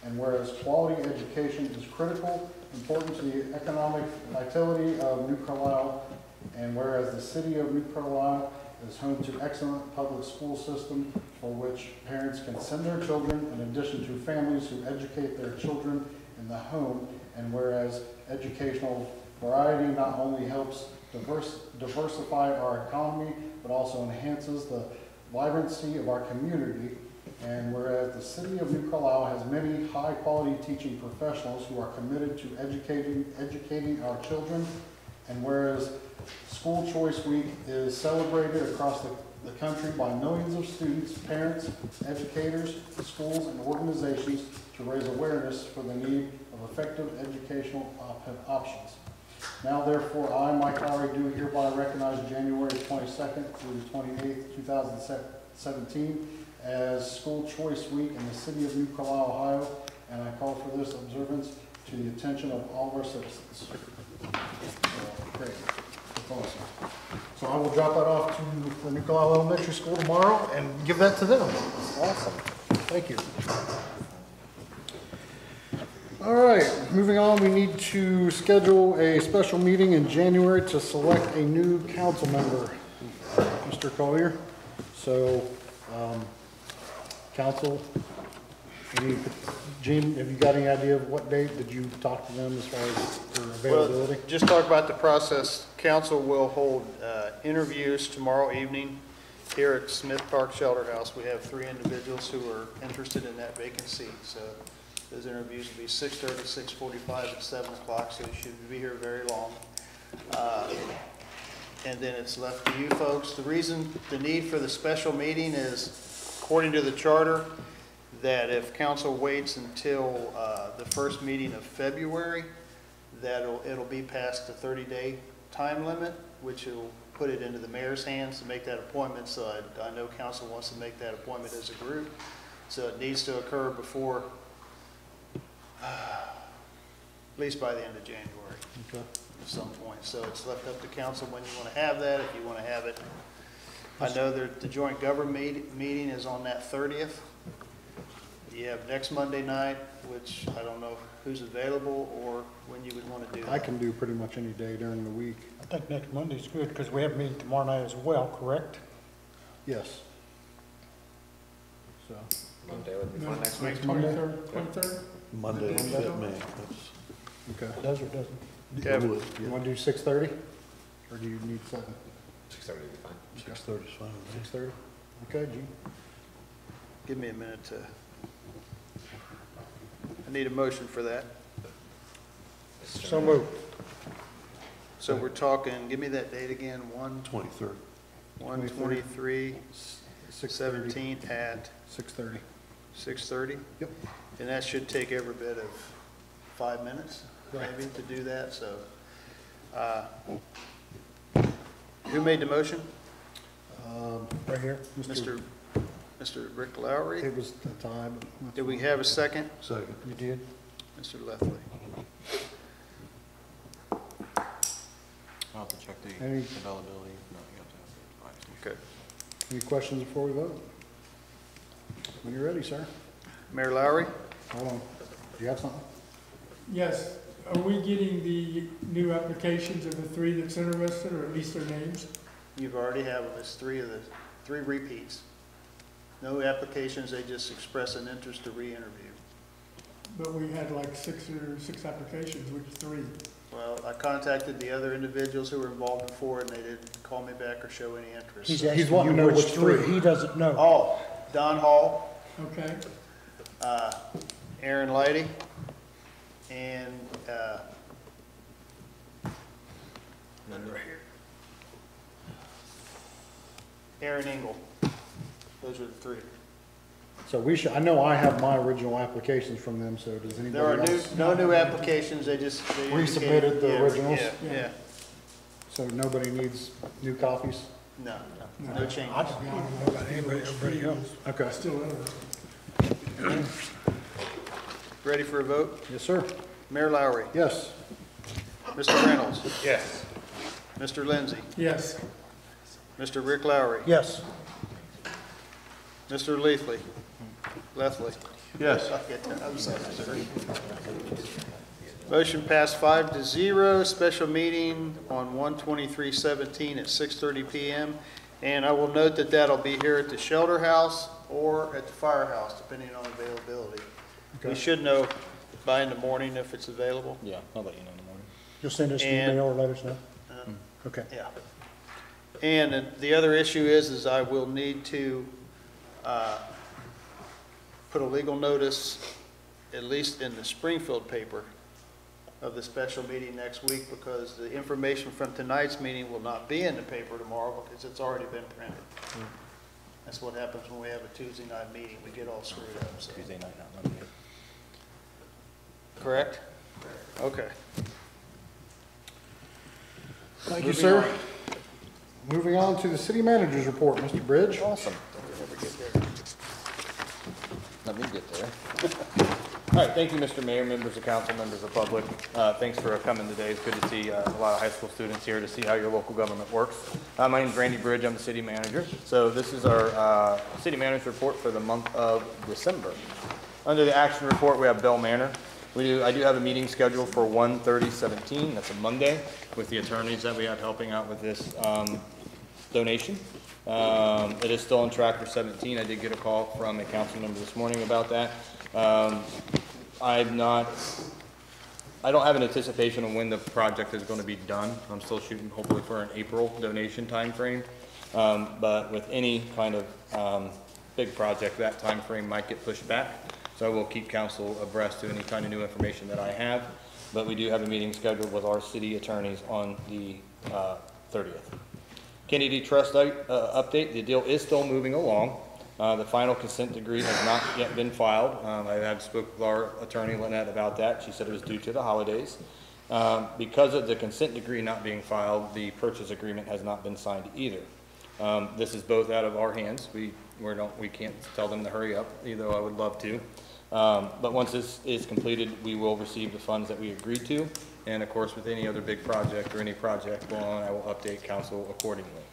S1: And whereas quality education is critical, important to the economic vitality of New Carlisle. And whereas the city of New Carlisle is home to excellent public school system for which parents can send their children in addition to families who educate their children in the home. And whereas educational variety not only helps diverse, diversify our economy, but also enhances the vibrancy of our community. And whereas the city of New Carlisle has many high-quality teaching professionals who are committed to educating, educating our children. And whereas School Choice Week is celebrated across the, the country by millions of students, parents, educators, schools, and organizations to raise awareness for the need of effective educational op- options. Now therefore, I, Mike Lowry, do hereby recognize January twenty-second through the twenty-eighth, two thousand seventeen as School Choice Week in the city of New Carlisle, Ohio, and I call for this observance to the attention of all of our citizens. So, Great, that's awesome. So I will drop that off to the New Carlisle Elementary School tomorrow and give that to them. Awesome. Thank you. All right, moving on, we need to schedule a special meeting in January to select a new council member, Mr. Collier. So, um, council, any, Gene, have you got any idea of what date? Did you talk to them as far as their availability?
S2: Well, just talk about the process. Council will hold uh, interviews tomorrow evening here at Smith Park Shelter House. We have three individuals who are interested in that vacancy. So those interviews will be 6:30, 6:45, and 7 o'clock, so you shouldn't be here very long. Uh, And then it's left to you folks. The reason, the need for the special meeting is, according to the charter, that if council waits until uh, the first meeting of February, that'll, it'll be past the 30-day time limit, which will put it into the mayor's hands to make that appointment. So I, I know council wants to make that appointment as a group. So it needs to occur before, at least by the end of January
S1: Okay.
S2: at some point. So it's left up to council when you want to have that, if you want to have it. I know that the joint government meet- meeting is on that 30th. You have next Monday night, which I don't know who's available or when you would want to do
S1: I
S2: that.
S1: can do pretty much any day during the week.
S11: I think next Monday's good, because we have a meeting tomorrow night as well, correct?
S1: Yes. So,
S10: Monday would be fun next week.
S4: Twenty-third, twenty-third?
S9: Monday, would fit me. That's-
S1: okay.
S11: Does or doesn't?
S2: Okay.
S9: would,
S1: You want to do six thirty? Or do you need seven?
S10: Six thirty would be fine.
S9: Six thirty's fine with me.
S1: Six thirty? Okay, Gene.
S2: Give me a minute to, I need a motion for that.
S11: So moved.
S2: So we're talking, give me that date again, 1,
S9: Twenty-third.
S2: 123,
S1: Six thirty.
S2: 17 at
S1: Six thirty.
S2: 6:30?
S1: Yep.
S2: And that should take every bit of five minutes,
S1: Right.
S2: maybe, to do that, so. uh, Who made the motion?
S1: Um,
S11: Right here.
S2: Mr. Mr. Rick Lowry?
S1: It was the time. but.
S2: Did we have a second?
S9: Second.
S11: You did?
S2: Mr. Leftley?
S6: I'll have to check the
S1: Any-
S6: availability. No, you have to.
S2: Okay.
S1: Any questions before we vote? When you're ready, sir.
S2: Mayor Lowry?
S1: Hold on. Do you have something?
S4: Yes, are we getting the new applications of the three that's interested, or at least their names?
S2: You've already have them, it's three of the, three repeats. No applications, they just express an interest to re-interview.
S4: But we had like six or, six applications, which three?
S2: Well, I contacted the other individuals who were involved before, and they didn't call me back or show any interest.
S11: He's
S2: So-
S11: asking
S1: wanting to know
S11: which
S1: which
S11: three.
S1: three.
S11: He doesn't know.
S2: Oh, Don Hall,
S4: Okay,
S2: uh, Aaron Lighty, and, uh, Aaron Engel. Those are the three.
S1: So we should, I know I have my original applications from them, so does anybody know?
S2: There are
S1: anybody
S2: new,
S1: else?
S2: no new applications, they just. they
S1: Resubmitted
S2: indicated-
S1: the
S2: yeah,
S1: originals?
S2: Yeah, yeah,
S1: So nobody needs new copies?
S2: no, no changes.
S11: I don't know about anybody, everybody else.
S1: Okay.
S4: still interested.
S2: Ready for a vote?
S1: Yes, sir.
S2: Mayor Lowry,
S1: Yes.
S2: Mr. Reynolds,
S10: Yes.
S2: Mr. Lindsay,
S4: Yes.
S2: Mr. Rick Lowry,
S11: Yes.
S2: Mr. Leafly, Leftley.
S9: Yes.
S2: Motion passed five to zero. Special meeting on 12317 at 6:30 PM. And I will note that that'll be here at the Shelter House or at the Firehouse, depending on availability. We should know by in the morning if it's available.
S6: Yeah, I'll let you know in the morning.
S11: You'll send us an
S2: And-
S11: email or let us know?
S2: Uh,
S11: Okay.
S2: Yeah. And then the other issue is, is I will need to uh, put a legal notice, at least in the Springfield paper, of the special meeting next week, because the information from tonight's meeting will not be in the paper tomorrow, because it's already been printed. That's what happens when we have a Tuesday night meeting, we get all screwed up, so.
S6: Tuesday night, not Monday.
S2: Correct? Okay.
S1: Thank you, sir.
S2: on.
S1: Moving on to the city manager's report, Mr. Bridge.
S6: Awesome. Let me get there. All right, thank you, Mr. Mayor, members of council, members of the public. Uh, Thanks for coming today. It's good to see uh, a lot of high school students here to see how your local government works. Uh, My name is Randy Bridge, I'm the city manager. So this is our uh, city manager report for the month of December. Under the action report, we have Bell Manor. We do, I do have a meeting scheduled for 1/30/17, that's a Monday, with the attorneys that we have helping out with this um, donation. Um, It is still on track for 17. I did get a call from a council member this morning about that. Um, I'm not, I don't have an anticipation of when the project is going to be done. I'm still shooting hopefully for an April donation timeframe. Um, But with any kind of um, big project, that timeframe might get pushed back. So I will keep council abreast to any kind of new information that I have. But we do have a meeting scheduled with our city attorneys on the uh, 30th. Kennedy Trust uh, update, the deal is still moving along. Uh, The final consent decree has not yet been filed. Um, I have spoke with our attorney Lynette about that. She said it was due to the holidays. Um, Because of the consent decree not being filed, the purchase agreement has not been signed either. Um, This is both out of our hands. We, we don't, we can't tell them to hurry up, though I would love to. Um, But once this is completed, we will receive the funds that we agreed to. And of course, with any other big project or any project going on, I will update council accordingly.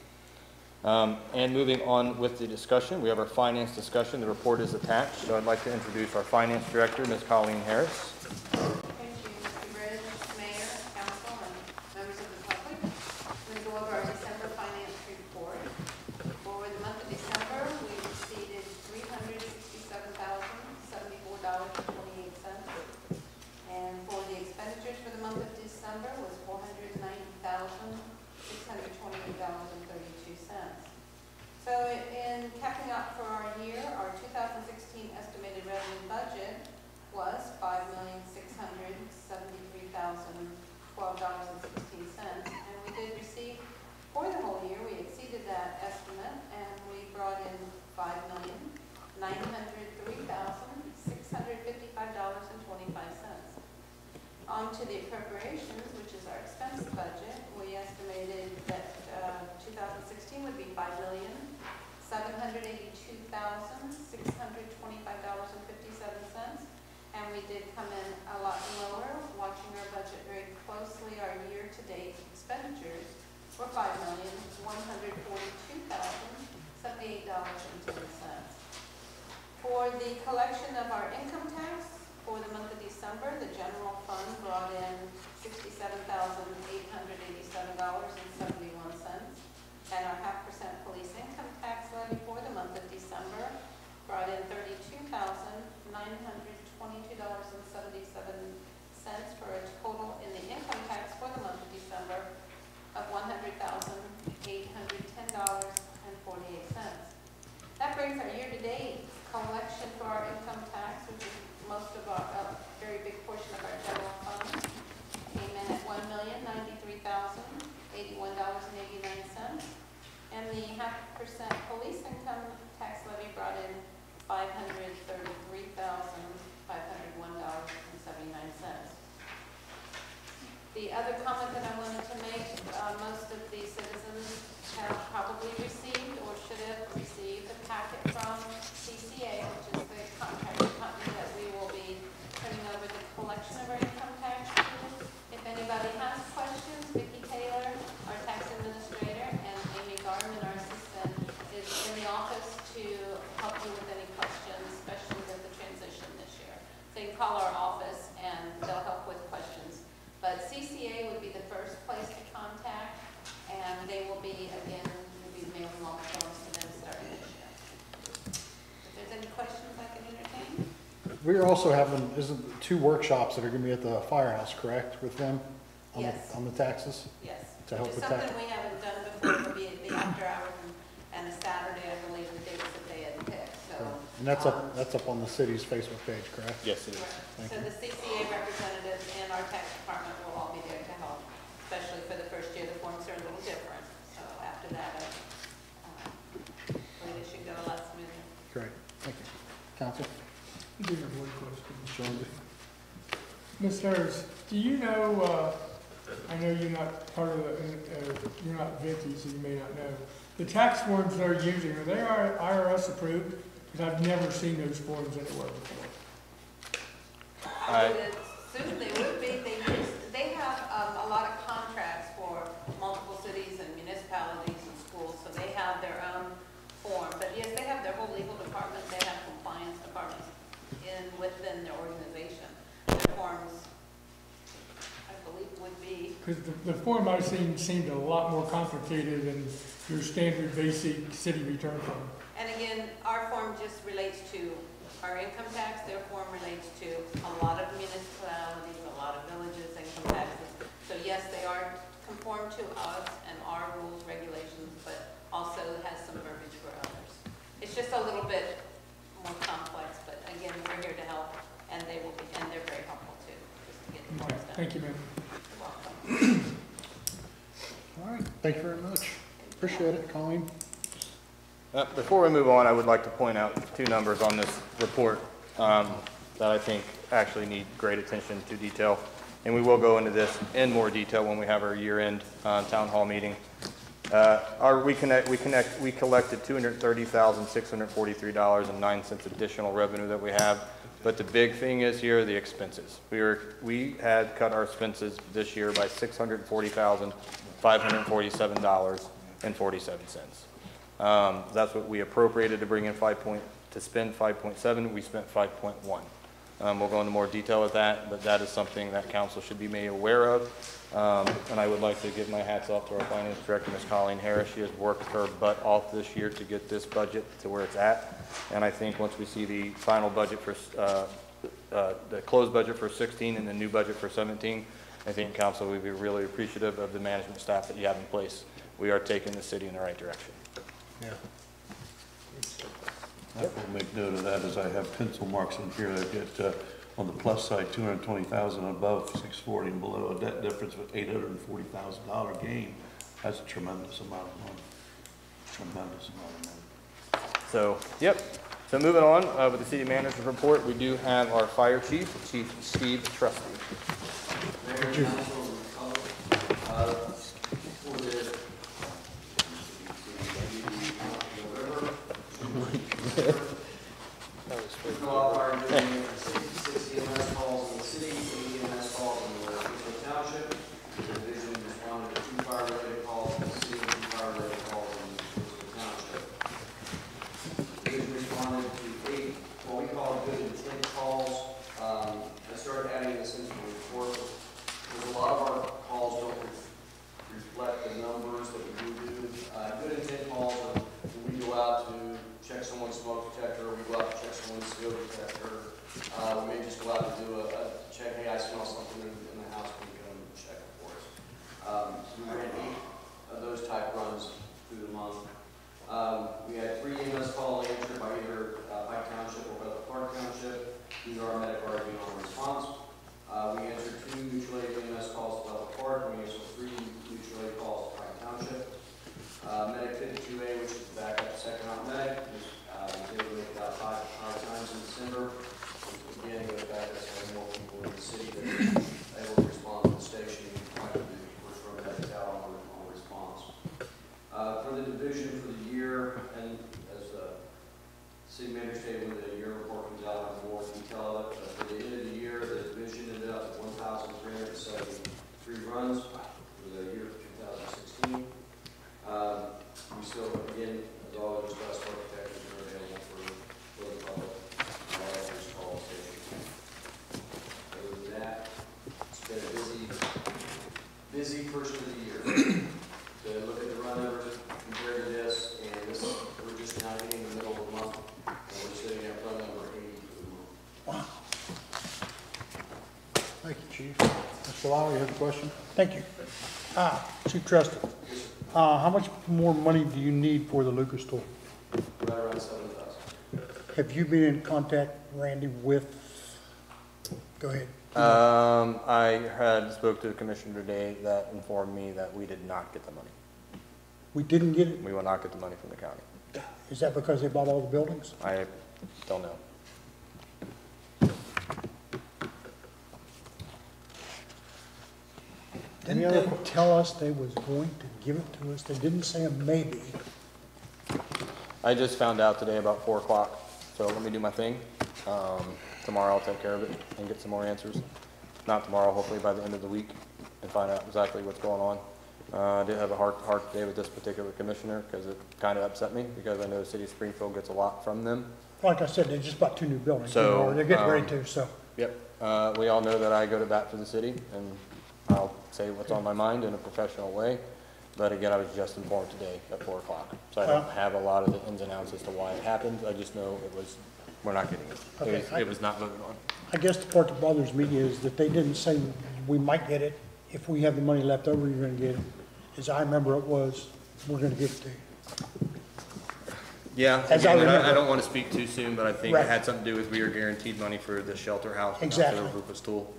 S6: Um, And moving on with the discussion, we have our finance discussion. The report is attached. So I'd like to introduce our finance director, Ms. Colleen Harris.
S12: Five hundred thirty-three thousand five hundred one dollars and seventy-nine cents. The other comment that I wanted to make, uh, most of the citizens have probably received or should have received place to contact, and they will be, again, will be mailing all the forms to them starting this year. If there's any
S1: questions I can entertain? We're also having, isn't, two workshops that are gonna be at the firehouse, correct, with them? on the- On the taxes?
S12: Yes.
S1: To help
S12: Which is
S1: that.
S12: something we haven't done before, would be the after hours and, the Saturday, I believe, the dates that they had picked, so.
S1: And that's
S12: um,
S1: up, that's up on the city's Facebook page, correct?
S6: Yes, it is.
S12: Correct. So Thank the CCA representatives and our tax
S1: Counsel?
S4: I do have one question.
S1: Joined
S4: Ms. Harris, do you know, uh, I know you're not part of the, uh, you're not Vicky, so you may not know. The tax forms they're using, are they IRS approved? Because I've never seen those forms anywhere before.
S12: I would assume they would be, they use, they have, um, a lot of contracts for multiple cities and municipalities and schools, so they have their own form. But yes, they have their whole legal department, they have compliance departments in, within their organization. Their forms, I believe, would be
S4: Because the, the form I've seen seemed a lot more complicated than your standard basic city return form.
S12: And again, our form just relates to our income tax, their form relates to a lot of municipalities, a lot of villages' income taxes. So yes, they are conform to us and our rules, regulations, but also has some verbiage for others. It's just a little bit more complex, but again, we're here to help, and they will be, and they're very helpful too, just to get the done.
S4: Thank you, ma'am.
S1: All right, thank you very much. Appreciate it, Colleen.
S6: Uh, Before we move on, I would like to point out two numbers on this report um, that I think actually need great attention to detail. And we will go into this in more detail when we have our year-end uh, town hall meeting. Uh, Our, we connect, we connect, we collected $230,643.09 additional revenue that we have. But the big thing is here, the expenses. We were, we had cut our expenses this year by $640,547.47. Um, That's what we appropriated to bring in five point, to spend five point seven, we spent five point one. Um, we'll go into more detail with that, but that is something that council should be made aware of. Um, and I would like to give my hats off to our finance director, Ms. Colleen Harris. She has worked her butt off this year to get this budget to where it's at. And I think once we see the final budget for, uh, uh, the closed budget for sixteen and the new budget for seventeen, I think council would be really appreciative of the management staff that you have in place. We are taking the city in the right direction.
S1: Yeah.
S9: I will make note of that as I have pencil marks in here. I've got, uh, on the plus side, two hundred and twenty thousand above six forty and below, a debt difference of eight hundred and forty thousand dollar gain. That's a tremendous amount of money. Tremendous amount of money.
S6: So, yep. So moving on, uh, with the city manager's report, we do have our fire chief, Chief Steve Trusty.
S13: Co-op are doing
S1: Mr. Lowry, you have a question?
S11: Thank you. Ah, Chief Trusty, uh, how much more money do you need for the Lucas tool?
S13: Right around seven thousand.
S11: Have you been in contact, Randy, with, go ahead.
S6: Um, I had spoke to the commissioner today that informed me that we did not get the money.
S11: We didn't get it?
S6: We will not get the money from the county.
S11: Is that because they bought all the buildings?
S6: I don't know.
S11: Didn't they tell us they was going to give it to us? They didn't say a maybe.
S6: I just found out today about four o'clock, so let me do my thing. Um, tomorrow I'll take care of it and get some more answers. Not tomorrow, hopefully by the end of the week, and find out exactly what's going on. Uh, I did have a hard, hard day with this particular commissioner, because it kind of upset me, because I know the city of Springfield gets a lot from them.
S11: Like I said, they just bought two new buildings, you
S6: So,
S11: know, they're getting ready
S6: um,
S11: to, so.
S6: Yep, uh, we all know that I go to bat for the city, and I'll say what's on my mind in a professional way. But again, I was just informed today at four o'clock, so I don't have a lot of the ins and outs as to why it happened. I just know it was, we're not getting it. It
S11: Okay,
S6: was,
S11: I-
S6: it was not voted on.
S11: I guess the part that bothers me is that they didn't say we might get it. If we have the money left over, you're gonna get it. As I remember it was, we're gonna give it to you.
S6: Yeah,
S11: As I
S6: again, and I, I
S11: remember.
S6: don't wanna speak too soon, but I think it
S11: Right.
S6: had something to do with we were guaranteed money for the shelter house. and not
S11: Exactly.
S6: the Rufus tool,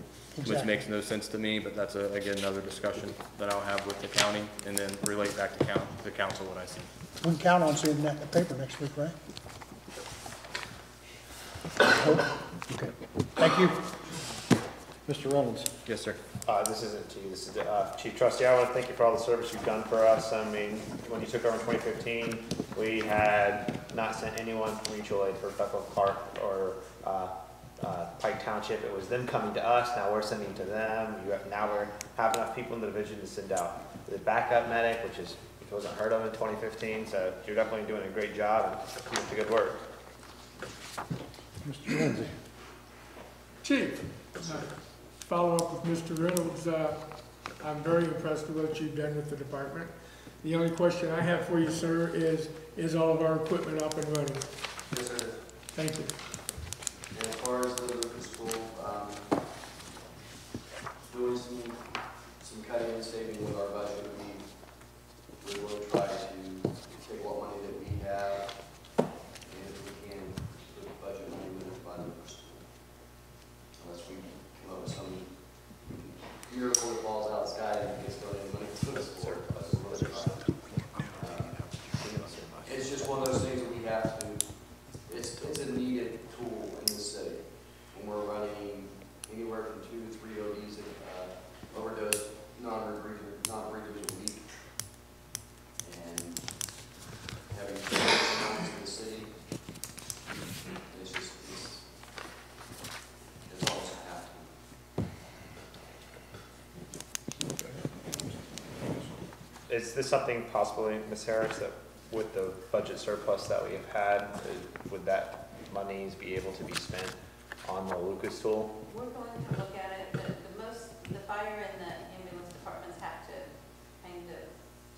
S6: which makes no sense to me, but that's a, again, another discussion that I'll have with the county, and then relate back to count, the council what I see.
S11: We can count on seeing that in the paper next week, right? Okay, thank you.
S1: Mr. Reynolds?
S6: Yes, sir.
S10: Uh, this isn't to you, this is, uh, Chief Trusty, I want to thank you for all the service you've done for us. I mean, when you took over in twenty fifteen, we had not sent anyone from mutual aid for Buckle Park or, uh, uh, Pike Township. It was them coming to us, now we're sending to them. You have, now we're, have enough people in the division to send out the backup medic, which is, which wasn't heard of in twenty fifteen, so you're definitely doing a great job and keep up the good work.
S1: Mr. Lindsay?
S4: Chief, follow up with Mr. Reynolds, uh, I'm very impressed with what you've done with the department. The only question I have for you, sir, is, is all of our equipment up and running?
S13: Yes, sir.
S4: Thank you.
S13: As far as the Lucas tool, um, doing some, some cutting and saving with our budget, we, we will try to take what money that we have, and if we can, put the budget money with the funders. Unless we come up with some miracle that falls out of the sky and gets donated money to the school. but. Um, It's just one of those things that we have to, it's, it's a needed tool in the city. When anywhere from two to three ODs, uh, overdose, non-breathers a week. And having to the city.
S10: Is this something possibly, Ms. Harris, that with the budget surplus that we have had, would that monies be able to be spent on the Lucas tool?
S12: We're going to look at it, the, the most, the fire and the ambulance departments have to kind of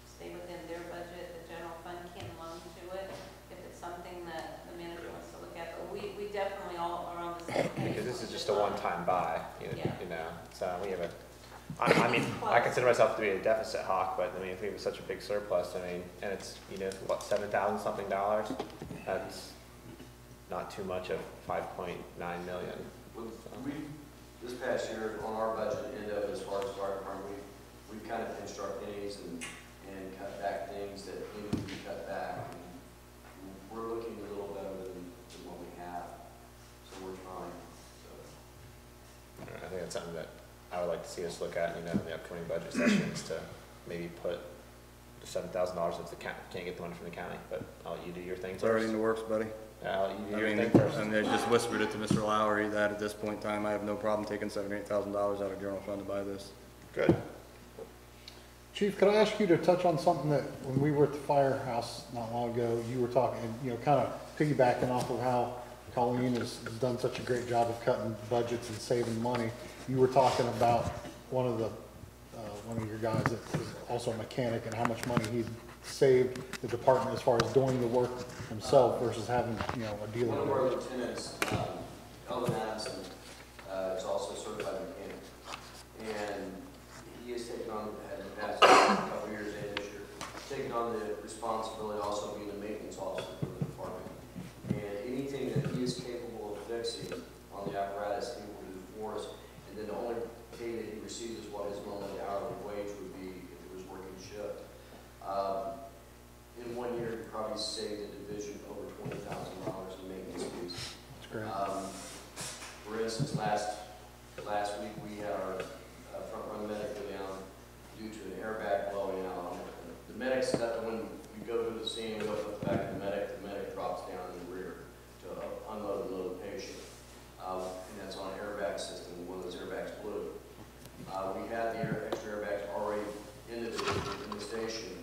S12: stay within their budget, the general fund can't loan to it, if it's something that the manager wants to look at, but we, we definitely all are on the same page.
S10: Because this is just a one-time buy, you know,
S12: Yeah.
S10: you know, so we have a, I, I mean, I consider myself to be a deficit hawk, but I mean, if we have such a big surplus, I mean, and it's, you know, what, seven thousand something dollars? That's not too much of five point nine million.
S13: With- We, this past year, on our budget end of as far as fire department, we, we kind of pinched our pennies and, and cut back things that needed to be cut back. And We're looking a little better than, than what we have, so we're trying, so.
S10: I think that's something that I would like to see us look at, you know, in the upcoming budget sessions to maybe put the seven thousand dollars if the county, can't get the money from the county, but I'll let you do your thing
S6: It's already in the works, buddy.
S10: Yeah, I'll you do
S6: I
S10: your
S6: mean,
S10: thing
S6: and they just whispered it to Mr. Lowry that at this point in time, I have no problem taking seven, eight thousand dollars out of general fund to buy this.
S10: Good.
S1: Chief, could I ask you to touch on something that, when we were at the firehouse not long ago, you were talking, you know, kind of piggybacking off of how Colleen has, has done such a great job of cutting budgets and saving money. You were talking about one of the, uh, one of your guys that is also a mechanic and how much money he saved the department as far as doing the work himself versus having, you know, a dealer.
S13: One of our lieutenants, um, Ellen uh, is also certified mechanic. And he has taken on, had the past couple years and this year, taken on the responsibility also being the maintenance officer for the department. And anything that he is capable of fixing on the apparatus, he will do for us. And then the only pay that he receives is what his monthly hourly wage would be if he was working shift. Um, In one year, he probably saved the division over twenty thousand dollars in maintenance fees.
S1: That's great.
S13: Um, For instance, last, last week, we had our uh, front run medic go down due to an airbag blowing out. The medics, that when you go to the scene, we open up the back of the medic, the medic drops down in the rear to unload and load the patient. Uh, And that's on an airbag system, one of those airbags blew. Uh, We had the air- extra airbags already in the, in the station.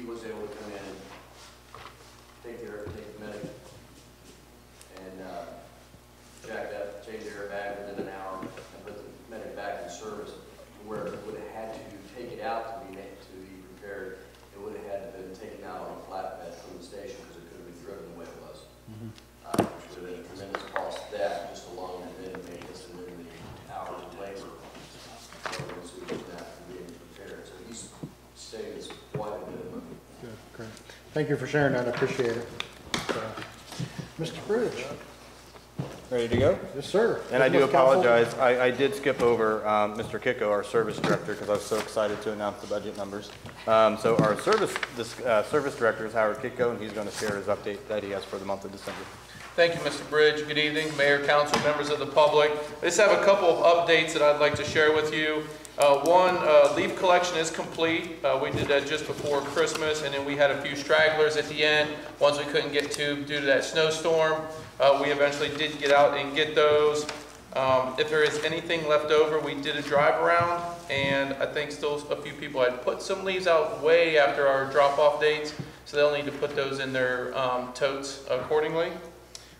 S13: He was able to come in, and take the, air- take the medic and uh, jack that, change the airbag within an hour, and put the medic back in service. Where it would have had to take it out to be, to be repaired, it would have had to been taken out on a flatbed from the station because it couldn't be driven the way it was. Uh, Which would have been a tremendous cost to that, just alone, and then maintenance and then the hours of labor. So it was that being repaired, so he's saved us quite a bit of money.
S1: Good, great. Thank you for sharing that, I appreciate it. So, Mr. Bridge?
S6: Ready to go?
S1: Yes, sir.
S6: And I do
S1: Business council?
S6: apologize, I, I did skip over um, Mr. Kiko, our service director, because I was so excited to announce the budget numbers. Um, So our service, this, uh, service director is Howard Kiko, and he's going to share his update that he has for the month of December.
S5: Thank you, Mr. Bridge. Good evening, Mayor, Council, members of the public. I just have a couple of updates that I'd like to share with you. Uh, One, uh, leaf collection is complete. Uh, We did that just before Christmas, and then we had a few stragglers at the end, ones we couldn't get to due to that snowstorm. Uh, We eventually did get out and get those. Um, If there is anything left over, we did a drive around, and I think still a few people had put some leaves out way after our drop-off dates, so they'll need to put those in their um, totes accordingly.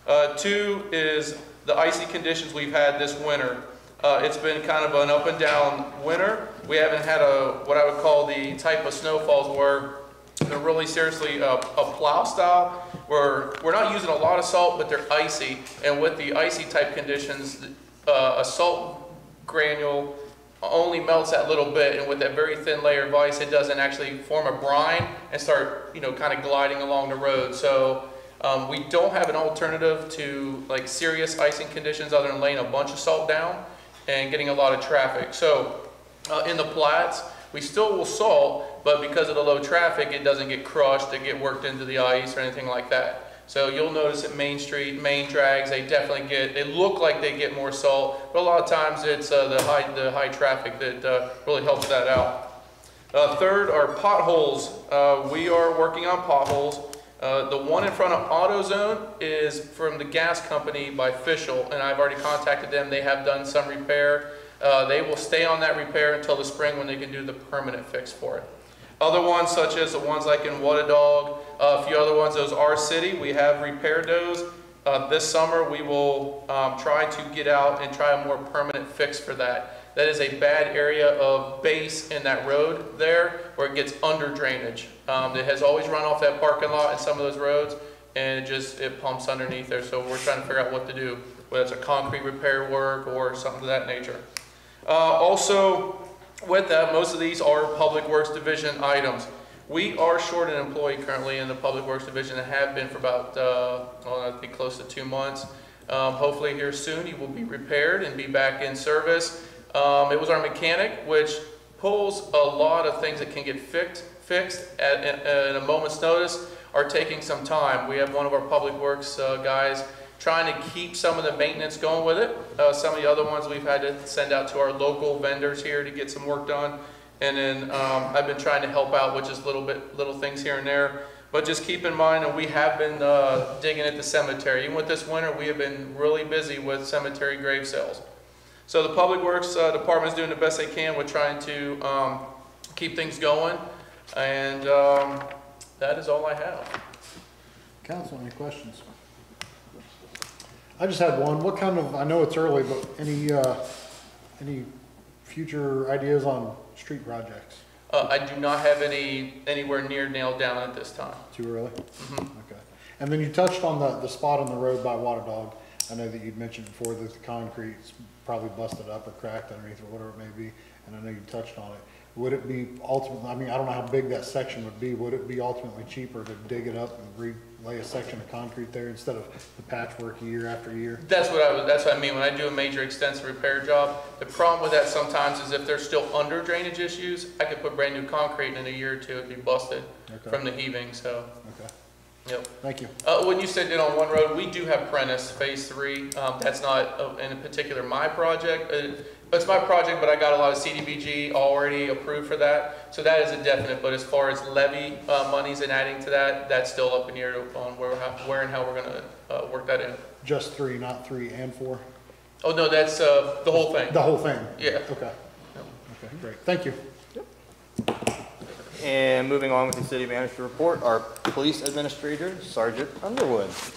S5: Uh, Two is the icy conditions we've had this winter. Uh, It's been kind of an up and down winter. We haven't had a, what I would call the type of snowfalls where they're really seriously a, a plow style, where we're not using a lot of salt, but they're icy. And with the icy type conditions, uh, a salt granule only melts that little bit, and with that very thin layer of ice, it doesn't actually form a brine and start, you know, kind of gliding along the road. So um, we don't have an alternative to like serious icing conditions other than laying a bunch of salt down and getting a lot of traffic. So uh, in the plats, we still will salt, but because of the low traffic, it doesn't get crushed, it get worked into the ice or anything like that. So you'll notice at Main Street, main drags, they definitely get, they look like they get more salt, but a lot of times it's uh, the high, the high traffic that uh, really helps that out. Uh, third are potholes. Uh, we are working on potholes. Uh, the one in front of AutoZone is from the gas company by Fishel, and I've already contacted them. They have done some repair. Uh, they will stay on that repair until the spring when they can do the permanent fix for it. Other ones, such as the ones like in Wattadog, uh, a few other ones, those are city, we have repaired those. Uh, this summer, we will um, try to get out and try a more permanent fix for that. That is a bad area of base in that road there where it gets under drainage. Um, it has always run off that parking lot and some of those roads and it just, it pumps underneath there. So we're trying to figure out what to do, whether it's a concrete repair work or something of that nature. Uh, also, with that, most of these are Public Works Division items. We are short an employee currently in the Public Works Division and have been for about, uh, well, I think close to two months. Um, hopefully here soon he will be repaired and be back in service. Um, it was our mechanic, which pulls a lot of things that can get fixed, fixed at, at, at a moment's notice are taking some time. We have one of our Public Works uh, guys trying to keep some of the maintenance going with it. Uh, some of the other ones we've had to send out to our local vendors here to get some work done. And then um, I've been trying to help out with just little bit, little things here and there. But just keep in mind that we have been uh, digging at the cemetery. Even with this winter, we have been really busy with cemetery grave sales. So the Public Works uh, Department is doing the best they can with trying to um, keep things going. And um, that is all I have.
S1: Council, any questions? I just had one. What kind of, I know it's early, but any, uh, any future ideas on street projects?
S5: Uh, I do not have any anywhere near nailed down at this time.
S1: Too early?
S5: Mhm.
S1: Okay. And then you touched on the, the spot on the road by Water Dog. I know that you'd mentioned before that the concrete's probably busted up or cracked underneath or whatever it may be, and I know you touched on it. would it be ultimately, I mean, I don't know how big that section would be, would it be ultimately cheaper to dig it up and relay a section of concrete there instead of the patchwork year after year?
S5: That's what I was, that's what I mean, when I do a major extensive repair job, the problem with that sometimes is if there's still under drainage issues, I could put brand new concrete and in a year or two, it'd be busted
S1: Okay,
S5: from the heaving, so,
S1: okay,
S5: yep.
S1: thank you.
S5: Uh, when you said it on one road, we do have Prentice Phase Three. Um, that's not uh, in particular my project. Uh, it's my project, but I got a lot of CDBG already approved for that. So that is a definite, but as far as levy, uh, monies and adding to that, that's still up in the air on where, how, where and how we're gonna, uh, work that in.
S1: Just three, not three and four?
S5: Oh, no, that's, uh, the whole thing.
S1: The whole thing?
S5: Yeah.
S1: Okay. Okay, great, thank you.
S6: And moving on with the city manager report, our police administrator, Sergeant Underwood.
S13: Sir.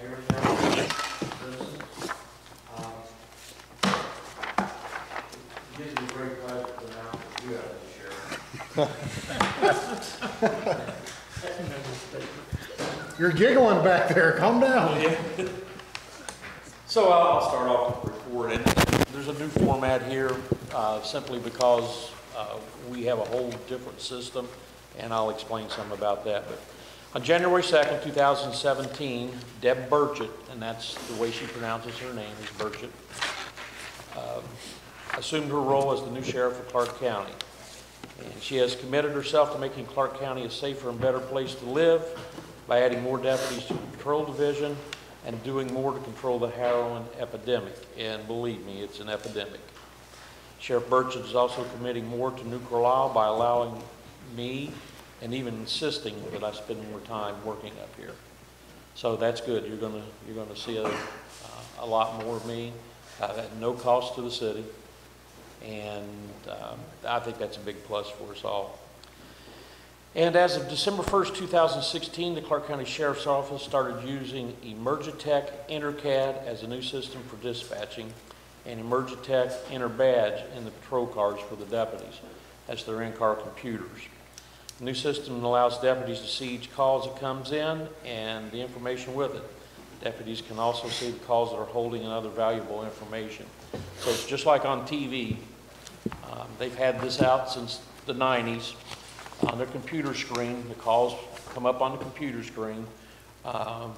S13: Mayor, council, citizens. Gives me great pleasure to announce that you have the sheriff.
S1: You're giggling back there, calm down.
S14: So I'll I'll start off with the report, and there's a new format here, uh, simply because uh, we have a whole different system, and I'll explain some about that. But on January 2nd, 2017, Deb Burchett, and that's the way she pronounces her name, is Burchett, um, assumed her role as the new sheriff of Clark County. And she has committed herself to making Clark County a safer and better place to live by adding more deputies to the patrol division and doing more to control the heroin epidemic. And believe me, it's an epidemic. Sheriff Burchett is also committing more to New Carlisle by allowing me and even insisting that I spend more time working up here. So that's good. You're gonna, you're gonna see a, a lot more of me uh, at no cost to the city. And um, I think that's a big plus for us all. And as of December 1st, 2016, the Clark County Sheriff's Office started using Emergitech Intercad as a new system for dispatching and Emergitech Interbadge in the patrol cars for the deputies. That's their in-car computers. The new system allows deputies to see each call as it comes in and the information with it. Deputies can also see the calls that are holding and other valuable information. So it's just like on TV. Um, They've had this out since the 90s on their computer screen. The calls come up on the computer screen. Um,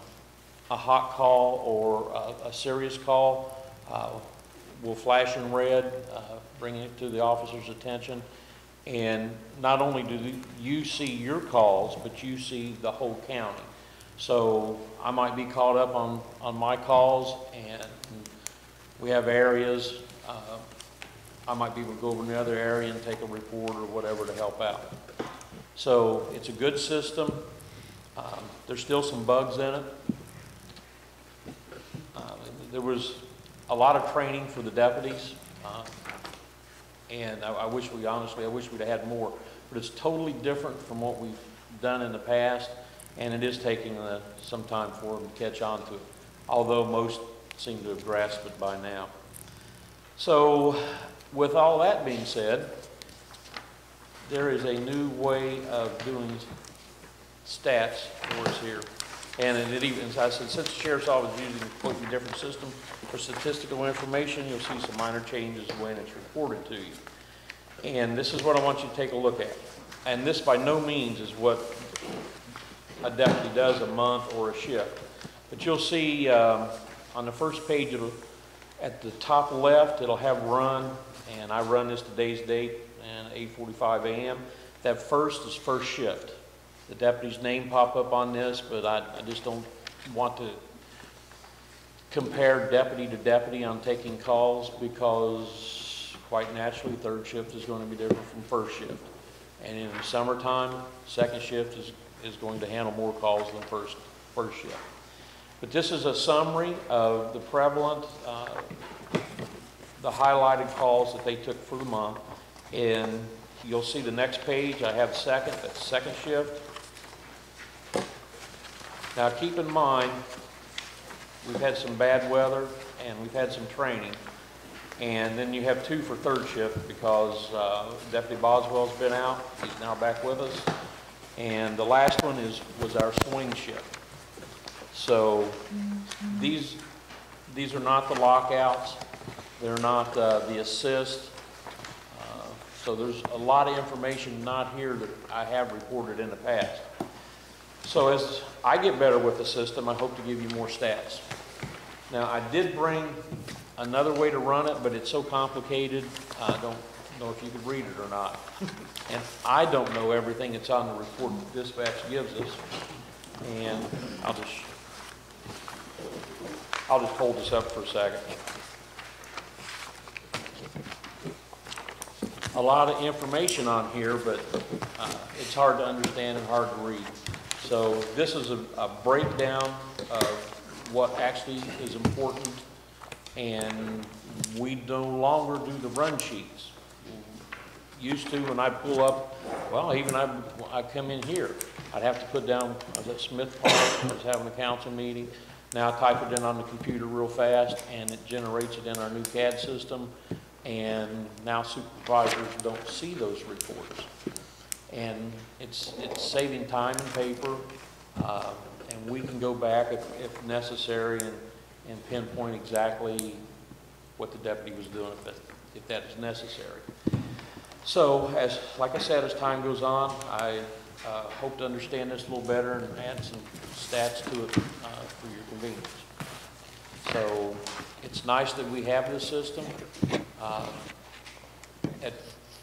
S14: A hot call or a- a serious call uh, will flash in red, uh, bringing it to the officer's attention. And not only do you see your calls, but you see the whole county. So I might be caught up on, on my calls, and we have areas, uh, I might be able to go over in the other area and take a report or whatever to help out. So it's a good system. Um, There's still some bugs in it. Uh, There was a lot of training for the deputies, uh, and I I wish we, honestly, I wish we'd had more. But it's totally different from what we've done in the past, and it is taking uh, some time for them to catch on to it, although most seem to have grasped it by now. So with all that being said, there is a new way of doing stats for us here. And it even, as I said, since the sheriff's office is using a completely different system for statistical information, you'll see some minor changes when it's reported to you. And this is what I want you to take a look at. And this by no means is what a deputy does a month or a shift. But you'll see um, on the first page, at the top left, it'll have run, and I run this today's date, and 8:45 a.m. That first is first shift. The deputy's name pop up on this, but I, I just don't want to compare deputy to deputy on taking calls because quite naturally, third shift is going to be different from first shift. And in the summertime, second shift is, is going to handle more calls than first, first shift. But this is a summary of the prevalent, uh, the highlighted calls that they took for the month. And you'll see the next page, I have second, that's second shift. Now, keep in mind, we've had some bad weather and we've had some training. And then you have two for third shift because uh, Deputy Boswell's been out, he's now back with us. And the last one is, was our swing shift. So these, these are not the lockouts. They're not uh, the assist. So there's a lot of information not here that I have reported in the past. So as I get better with the system, I hope to give you more stats. Now, I did bring another way to run it, but it's so complicated, I don't know if you could read it or not. And I don't know everything that's on the report that dispatch gives us. And I'll just, I'll just hold this up for a second. A lot of information on here, but uh, it's hard to understand and hard to read. So this is a a breakdown of what actually is important, and we no longer do the run sheets. Used to, when I pull up, well, even I, I come in here, I'd have to put down, I was at Smith Park, I was having a council meeting. Now I type it in on the computer real fast, and it generates it in our new CAD system, and now supervisors don't see those reports. And it's, it's saving time and paper, uh, and we can go back if, if necessary and, and pinpoint exactly what the deputy was doing if that, if that is necessary. So as, like I said, as time goes on, I uh, hope to understand this a little better and add some stats to it uh, for your convenience. So it's nice that we have this system. Uh, At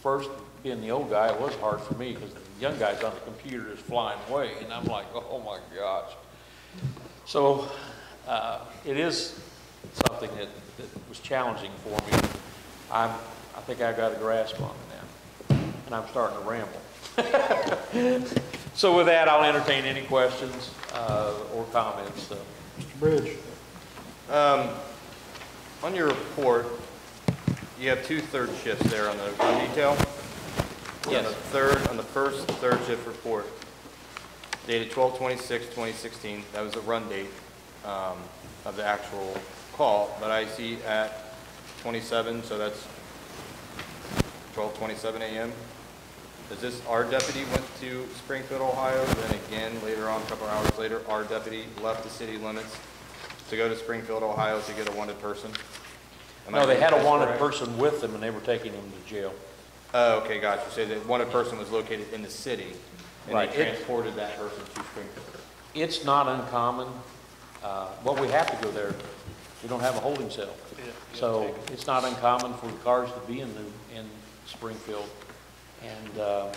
S14: first, being the old guy, it was hard for me because the young guys on the computer is flying away and I'm like, oh my gosh. So uh, it is something that, that was challenging for me. I'm, I think I got a grasp on it now, and I'm starting to ramble. So with that, I'll entertain any questions uh, or comments. So,
S1: Mr. Bridge?
S6: Um, on your report, you have two third shifts there on the run detail. On
S14: Yes.
S6: the third, on the first third shift report, dated 12/26/2016, that was the run date, um, of the actual call, but I see at 27, so that's 12:27 a.m. Is this, our deputy went to Springfield, Ohio, then again, later on, a couple hours later, our deputy left the city limits to go to Springfield, Ohio to get a wanted person? Am I
S14: No, they had a
S6: reading
S14: wanted
S6: correct?
S14: person with them, and they were taking him to jail.
S6: Oh, okay, got you. So the wanted person was located in the city, and
S14: Right,
S6: they
S14: it-
S6: transported that person to Springfield?
S14: It's not uncommon. Uh, Well, we have to go there. We don't have a holding cell. So it's not uncommon for the cars to be in, the- in Springfield. And uh,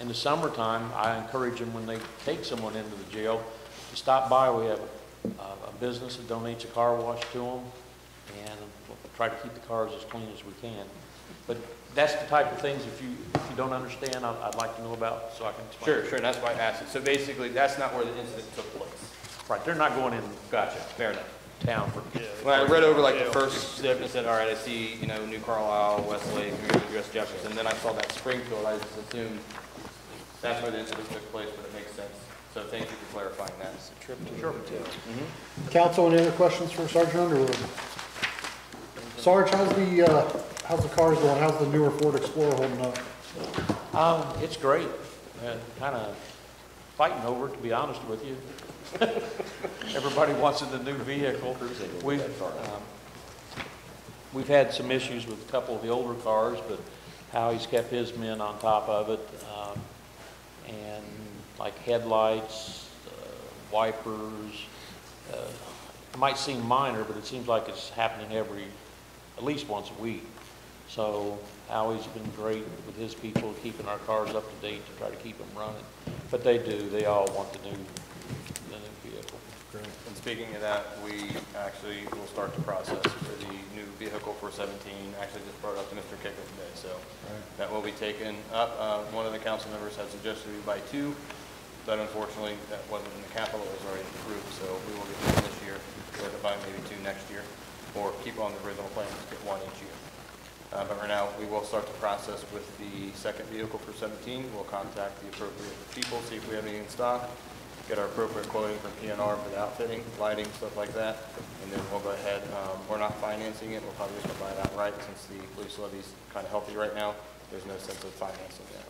S14: in the summertime, I encourage them, when they take someone into the jail, to stop by. We have a a business that donates a car wash to them, and we'll try to keep the cars as clean as we can. But that's the type of things, if you, if you don't understand, I'd I'd like to know about, so I can explain.
S6: Sure, sure, that's why I asked it. So basically, that's not where the incident took place?
S14: Right, they're not going in
S6: Gotcha, fair enough.
S14: town for,
S6: When I read over like the first step and said, all right, I see, you know, New Carlisle, Westlake, US Jefferson, then I saw that Springfield, I just assumed that's where the incident took place, but it makes sense. So thank you for clarifying that.
S14: Trip to sure. Mm-hmm.
S1: Council, any other questions for Sergeant Underwood? Sarge, how's the, uh, how's the cars going? How's the newer Ford Explorer holding up?
S14: Um, it's great. Kind of fighting over it, to be honest with you. Everybody wants the new vehicle. We've, um, we've had some issues with a couple of the older cars, but Howie's kept his men on top of it. um, And like headlights, uh, wipers, uh, it might seem minor, but it seems like it's happening every, at least once a week. So Howie's been great with his people, keeping our cars up to date to try to keep them running. But they do, they all want the new, the new vehicle.
S6: And speaking of that, we actually will start the process for the new vehicle for 17. Actually, just brought it up to Mr. Kiko today, so that will be taken up. Uh, One of the council members had suggested we buy two, but unfortunately, that wasn't in the capital, it was already approved, so we will get one this year, or to buy maybe two next year, or keep on the original plan, just get one each year. Uh, But right now, we will start the process with the second vehicle for 17. We'll contact the appropriate people, see if we have any in stock, get our appropriate quoting from PNR for the outfitting, lighting, stuff like that, and then we'll go ahead, um, we're not financing it, we'll probably just buy it outright, since the police levy's kind of healthy right now, there's no sense of financing that.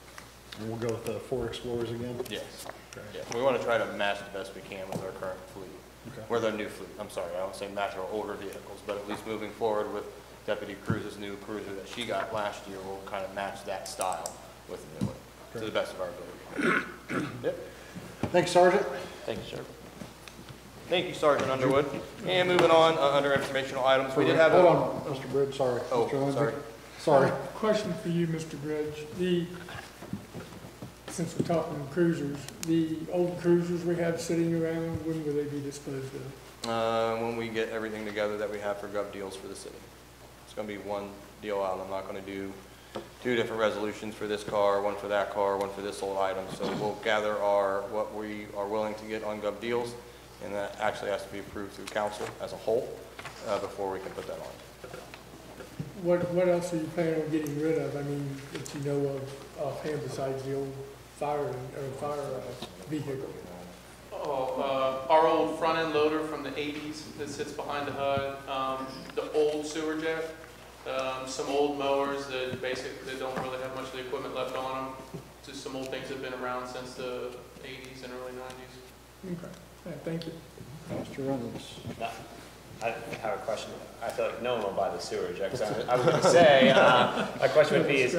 S1: And we'll go with the Ford Explorers again?
S6: Yes. Yeah, we want to try to match the best we can with our current fleet.
S1: Okay.
S6: With our new fleet, I'm sorry, I don't say match our older vehicles, but at least moving forward with Deputy Cruz's new cruiser that she got last year will kind of match that style with the new one, to the best of our ability. Yep.
S1: Thanks, Sergeant.
S14: Thank you, sir.
S6: Thank you, Sergeant Underwood. And moving on, uh, under informational items, we did have
S1: Hold
S6: a,
S1: on, Mr. Bridge, sorry.
S6: Oh,
S1: Mr. Lindsey.
S6: sorry.
S1: Sorry.
S4: Question for you, Mr. Bridge. The, since we're talking cruisers, the old cruisers we have sitting around, when will they be disposed of?
S6: uh, when we get everything together that we have for gov deals for the city. It's gonna be one deal out. I'm not gonna do two different resolutions for this car, one for that car, one for this old item. So we'll gather our, what we are willing to get on gov deals, and that actually has to be approved through council as a whole, uh, before we can put that on.
S4: What, what else are you planning on getting rid of? I mean, that you know of offhand besides the old fire, or fire uh, vehicle?
S3: Oh, uh, our old front-end loader from the eighties that sits behind the HUD, um, the old sewer jet, um, some old mowers that basically, they don't really have much of the equipment left on them. Just some old things that have been around since the eighties and early nineties.
S4: Okay, Yeah, thank you.
S1: Mr. Reynolds.
S10: I have a question. I feel like no one will buy the sewer jet, 'cause I I was gonna say, uh, my question would be is,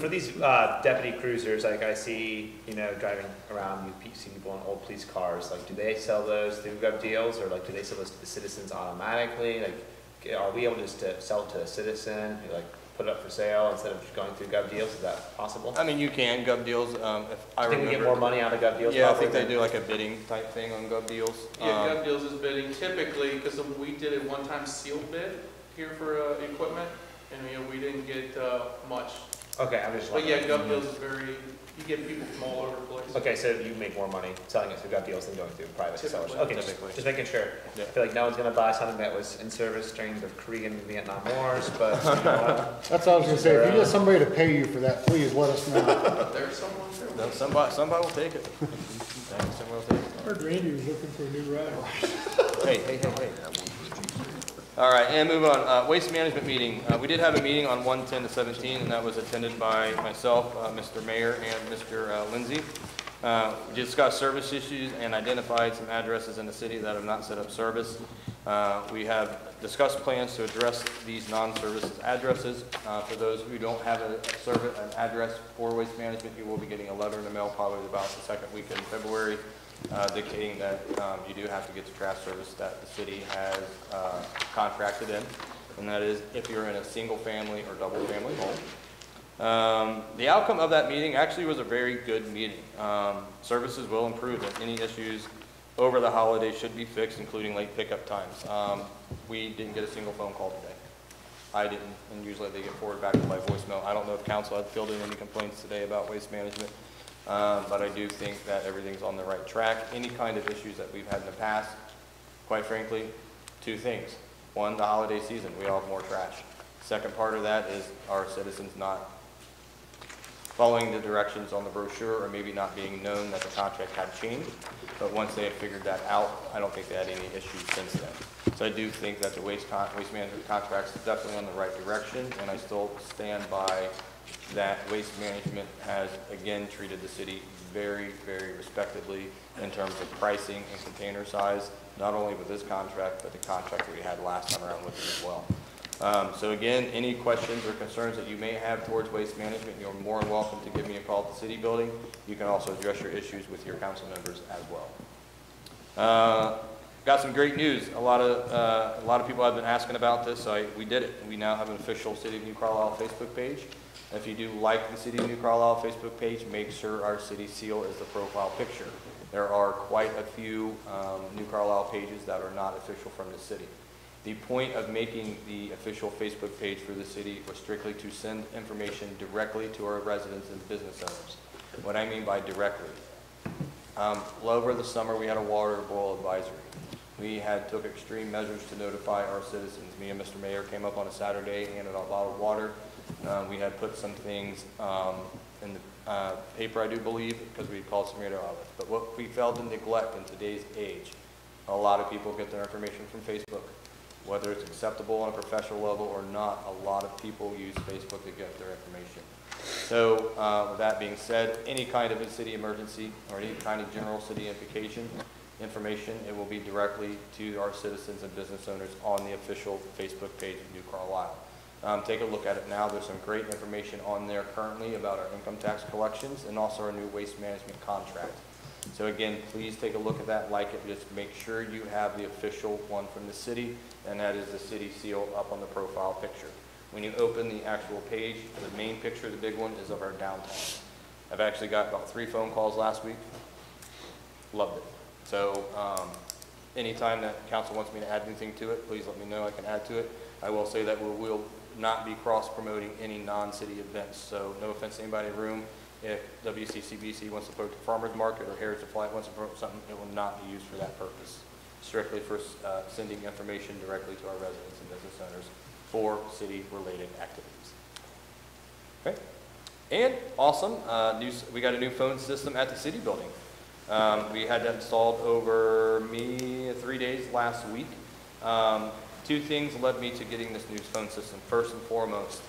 S10: for these uh, deputy cruisers, like I see, you know, driving around, you see people in old police cars, like, do they sell those through gov deals, or like, do they sell those to the citizens automatically? Like, are we able just to sell it to a citizen, like, put it up for sale instead of just going through gov deals? Is that possible?
S6: I mean, you can, gov deals, um, if I
S10: I think
S6: remember.
S10: we get more money out of gov deals
S6: Yeah, I think they do like a bidding type thing on gov deals.
S3: Yeah,
S6: Um,
S3: Gov Deals is bidding typically, because we did a one-time sealed bid here for, uh, equipment, and, you know, we didn't get, uh, much.
S10: Okay, I'm just
S3: But yeah,
S10: wondering.
S3: Gov Deals is very, you get people from all over the place.
S10: Okay, so you make more money selling it through gov deals than going through private sellers?
S3: Typically.
S10: Okay, just-
S6: Typically.
S10: just making sure.
S6: Yeah.
S10: I feel like no one's gonna buy something that was in service during the Korean and Vietnam Wars, but you know what?
S1: That's what I was gonna say, if you get somebody to pay you for that, please let us know.
S3: There's someone there.
S6: no, Somebody, somebody will take it. Somebody will take it.
S4: I heard Randy was looking for a new ride.
S6: Hey, hey, hey, hey. All right, and move on. Uh, Waste management meeting. Uh, We did have a meeting on 110 to 17, and that was attended by myself, uh, Mr. Mayor, and Mr. uh, Lindsay. Uh, we Discussed service issues and identified some addresses in the city that have not set up service. Uh, We have discussed plans to address these non-services addresses. For those who don't have a service, an address for waste management, you will be getting a letter in the mail probably about the second week in February uh, dictating that um, you do have to get the trash service that the city has uh, contracted in, and that is if you're in a single-family or double-family home. Um, The outcome of that meeting actually was a very good meeting. Um, Services will improve, and any issues over the holidays should be fixed, including late pickup times. Um, We didn't get a single phone call today. I didn't, and usually they get forwarded back to my voicemail. I don't know if council had filled in any complaints today about waste management, um, but I do think that everything's on the right track. Any kind of issues that we've had in the past, quite frankly, two things. One, the holiday season, we all have more trash. Second part of that is our citizens not following the directions on the brochure or maybe not being known that the contract had changed. But once they had figured that out, I don't think they had any issues since then. So I do think that the waste waste management contract's definitely on the right direction, and I still stand by that waste management has again treated the city very, very respectably in terms of pricing and container size, not only with this contract, but the contract that we had last time around with them as well. Um, So again, any questions or concerns that you may have towards waste management, you're more than welcome to give me a call at the city building. You can also address your issues with your council members as well. Uh, Got some great news. A lot of, uh, a lot of people have been asking about this, so I, we did it. We now have an official City of New Carlisle Facebook page. If you do like the City of New Carlisle Facebook page, make sure our city seal is the profile picture. There are quite a few um, New Carlisle pages that are not official from the city. The point of making the official Facebook page for the city was strictly to send information directly to our residents and business owners. What I mean by directly, um, over the summer, we had a water boil advisory. We had, took extreme measures to notify our citizens. Me and Mr. Mayor came up on a Saturday, handed out bottled water. Uh, we had put some things, um, in the, uh, paper, I do believe, because we called some radio outlets. But what we failed to neglect in today's age, a lot of people get their information from Facebook. Whether it's acceptable on a professional level or not, a lot of people use Facebook to get their information. So, uh, with that being said, any kind of a city emergency or any kind of general city implication, information. It will be directly to our citizens and business owners on the official Facebook page of New Carlisle. Um, take a look at it now. There's some great information on there currently about our income tax collections and also our new waste management contract. So again, please take a look at that, like it, just make sure you have the official one from the city, and that is the city seal up on the profile picture. When you open the actual page, the main picture, the big one, is of our downtown. I've actually got about three phone calls last week. Loved it. So, um, anytime that council wants me to add anything to it, please let me know, I can add to it. I will say that we will not be cross-promoting any non-city events, so no offense to anybody in the room. If WCCBC wants to promote the farmer's market or Heritage Flight wants to promote something, it will not be used for that purpose. Strictly for, uh, sending information directly to our residents and business owners for city-related activities. Okay? And awesome, uh, new, we got a new phone system at the city building. Um, we had that installed over me three days last week. Um, two things led me to getting this new phone system. First and foremost,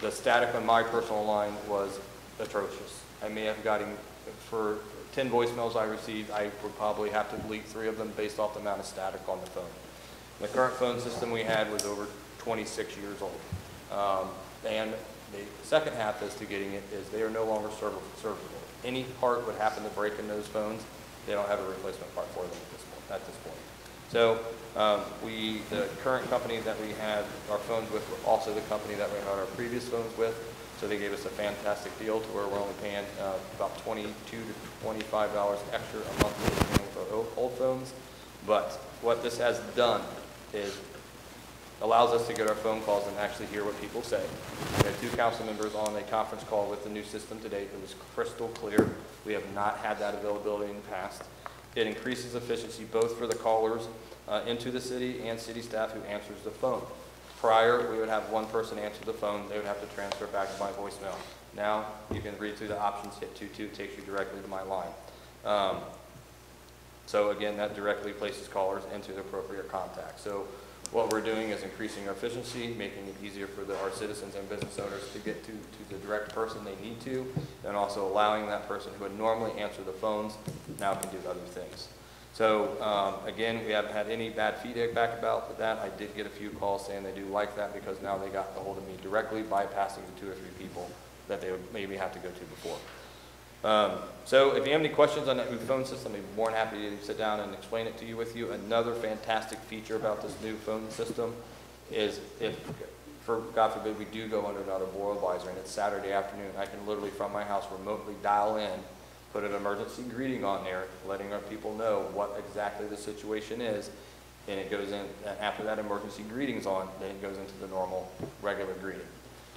S6: the static on my personal line was atrocious. I may have gotten, for 10 voicemails I received, I would probably have to delete three of them based off the amount of static on the phone. The current phone system we had was over 26 years old. Um, and the second half as to getting it is they are no longer serv- servable. Any part would happen to break in those phones, they don't have a replacement part for them at this point. At this point. So um, we, the current company that we had our phones with were also the company that we had our previous phones with. So they gave us a fantastic deal to where we're only paying uh, about 22 to 25 dollars extra a month with our old- old phones. But what this has done is allows us to get our phone calls and actually hear what people say. We had two council members on a conference call with the new system today. It was crystal clear. We have not had that availability in the past. It increases efficiency both for the callers uh, into the city and city staff who answers the phone. Prior, we would have one person answer the phone. They would have to transfer back to my voicemail. Now, you can read through the options, hit two-two, it takes you directly to my line. Um, so again, that directly places callers into the appropriate contact. So what we're doing is increasing our efficiency, making it easier for the, our citizens and business owners to get to, to the direct person they need to, and also allowing that person who would normally answer the phones now can do other things. So um, again, we haven't had any bad feedback back about that. I did get a few calls saying they do like that because now they got a hold of me directly, bypassing the two or three people that they would maybe have to go to before. Um, so if you have any questions on that new phone system, I'd be more than happy to sit down and explain it to you with you. Another fantastic feature about this new phone system is if, for God forbid, we do go under another boil advisor and it's Saturday afternoon, I can literally from my house remotely dial in, put an emergency greeting on there, letting our people know what exactly the situation is, and it goes in, after that emergency greeting's on, then it goes into the normal, regular greeting.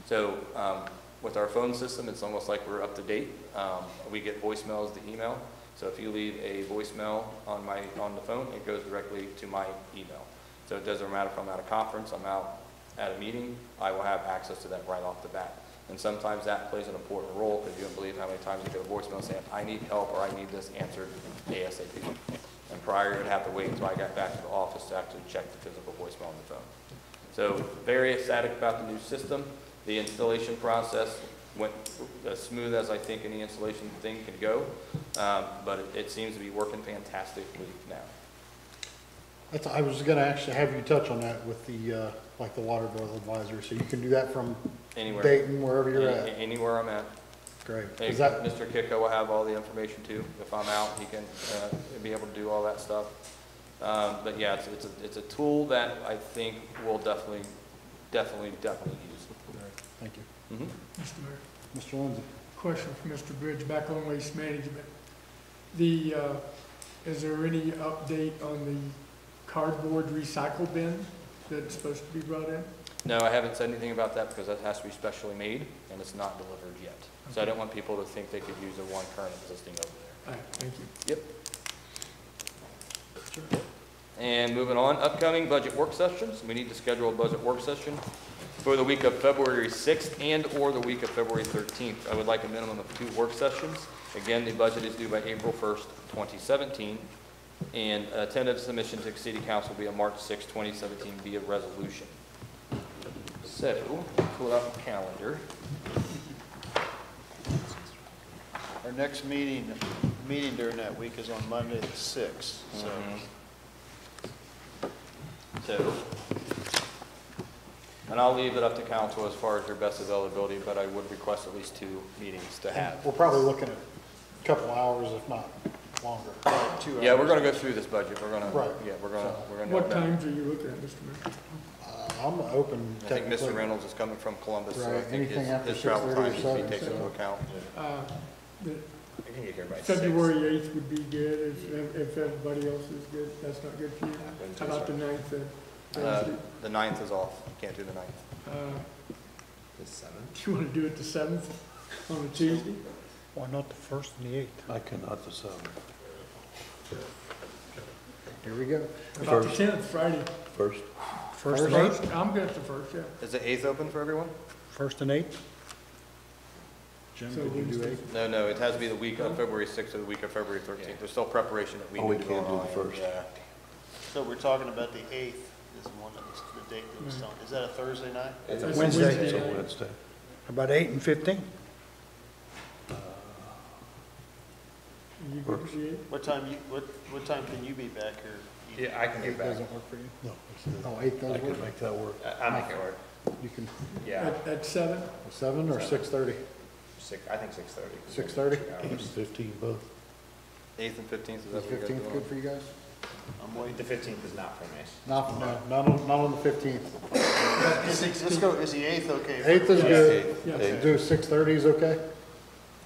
S6: So, um, with our phone system, it's almost like we're up to date. Um, we get voicemails to email. So if you leave a voicemail on my, on the phone, it goes directly to my email. So it doesn't matter if I'm at a conference, I'm out at a meeting, I will have access to that right off the bat. And sometimes that plays an important role because you don't believe how many times you get a voicemail saying, I need help or I need this answered ASAP. And prior, you'd have to wait until I got back to the office to actually check the physical voicemail on the phone. So very ecstatic about the new system. The installation process went as smooth as I think any installation thing can go, um, but it, it seems to be working fantastically now.
S1: That's, I was gonna actually have you touch on that with the, uh, like the water boil advisor, so you can do that from
S6: Anywhere.
S1: Dayton, wherever you're
S6: Any-
S1: at.
S6: Anywhere I'm at.
S1: Great.
S6: Hey,
S1: that,
S6: Mr. Kiko will have all the information too. If I'm out, he can uh, be able to do all that stuff. Um, But yeah, it's, it's a, it's a tool that I think we'll definitely, definitely, definitely use.
S1: thank you.
S6: Mhm.
S4: Mr. Mayor,
S1: Mr. Lindsay?
S4: question for Mr. Bridge, back on waste management. The, uh, is there any update on the cardboard recycle bin that's supposed to be brought in?
S6: No, I haven't said anything about that because that has to be specially made and it's not delivered yet. So I don't want people to think they could use the one current existing over there.
S4: All right, thank you.
S6: Yep. Sure. And moving on, upcoming budget work sessions. We need to schedule a budget work session for the week of February 6th and/or the week of February 13th. I would like a minimum of two work sessions. Again, the budget is due by April 1st, 2017, and uh, tentative submission to City Council will be on March 6th, 2017 via resolution. So, pull out the calendar.
S2: Our next meeting, meeting during that week is on Monday the sixth, so. Mm-hmm.
S6: So, and I'll leave it up to council as far as your best availability, but I would request at least two meetings to have.
S1: We're probably looking at a couple hours, if not longer.
S2: two
S6: Yeah, we're
S2: hours.
S6: gonna go through this budget, we're gonna,
S1: Right.
S6: yeah, we're gonna, we're gonna.
S4: What times are you looking at, Mr. Mayor?
S1: I'm open
S6: I think
S1: technically.
S6: Mr. Reynolds is coming from Columbus, so I
S1: Right,
S6: think his,
S1: after
S6: his travel
S1: 6:30 or
S6: time needs to be
S1: 7,
S6: taken into account.
S4: Uh, the
S10: I can get here by six.
S4: February eighth would be good if, if everybody else is good. That's not good for you. How about the ninth, uh,
S6: Uh,
S4: Thursday?
S6: the ninth is off, can't do the ninth.
S4: Uh,
S10: The seventh?
S4: do you want to do it the seventh on a Tuesday?
S11: Why not the first and the eighth?
S9: I cannot the seventh.
S1: Here we go.
S4: How About the tenth, Friday.
S9: First,
S11: First and eighth?
S4: I'm good at the first, yeah.
S6: Is the eighth open for everyone?
S11: First and eighth?
S1: Jim,
S4: So
S1: could you do
S4: Wednesday.
S1: eight?
S6: No, no, it has to be the week of February sixth or the week of February thirteenth. There's still preparation that we
S9: Oh, we
S6: need to go
S9: can't do the
S6: on.
S9: first.
S6: Yeah.
S2: So we're talking about the eighth is the one that was, the date that was mm-hmm. on. Is that a Thursday night?
S10: It's
S4: That's
S10: a
S4: a
S11: Wednesday.
S9: it's a. Wednesday.
S11: About eight and fifteen?
S4: You good with the eighth?
S2: What time you, what, what time can you be back here?
S10: Yeah, I can
S1: Eight
S10: get back.
S1: doesn't work for you?
S9: No, it's,
S1: Oh, eight
S9: I
S1: does
S9: can
S1: work?
S9: make that work.
S10: I- I'll make it work.
S1: You can,
S10: Yeah,
S4: At, at seven?
S1: seven or six thirty?
S10: six, I think six thirty.
S1: 6:30?
S9: Eight and fifteen both.
S6: Eighth and fifteenth, is
S1: Is
S6: that what you guys
S1: fifteenth good for you guys?
S2: I'm waiting.
S10: The fifteenth is not for me.
S1: Not, no, not on, not on the fifteenth.
S2: Is it- Let's go, is the eighth okay?
S1: Eighth is good.
S4: Yeah.
S9: Eight.
S1: Do six thirty is okay?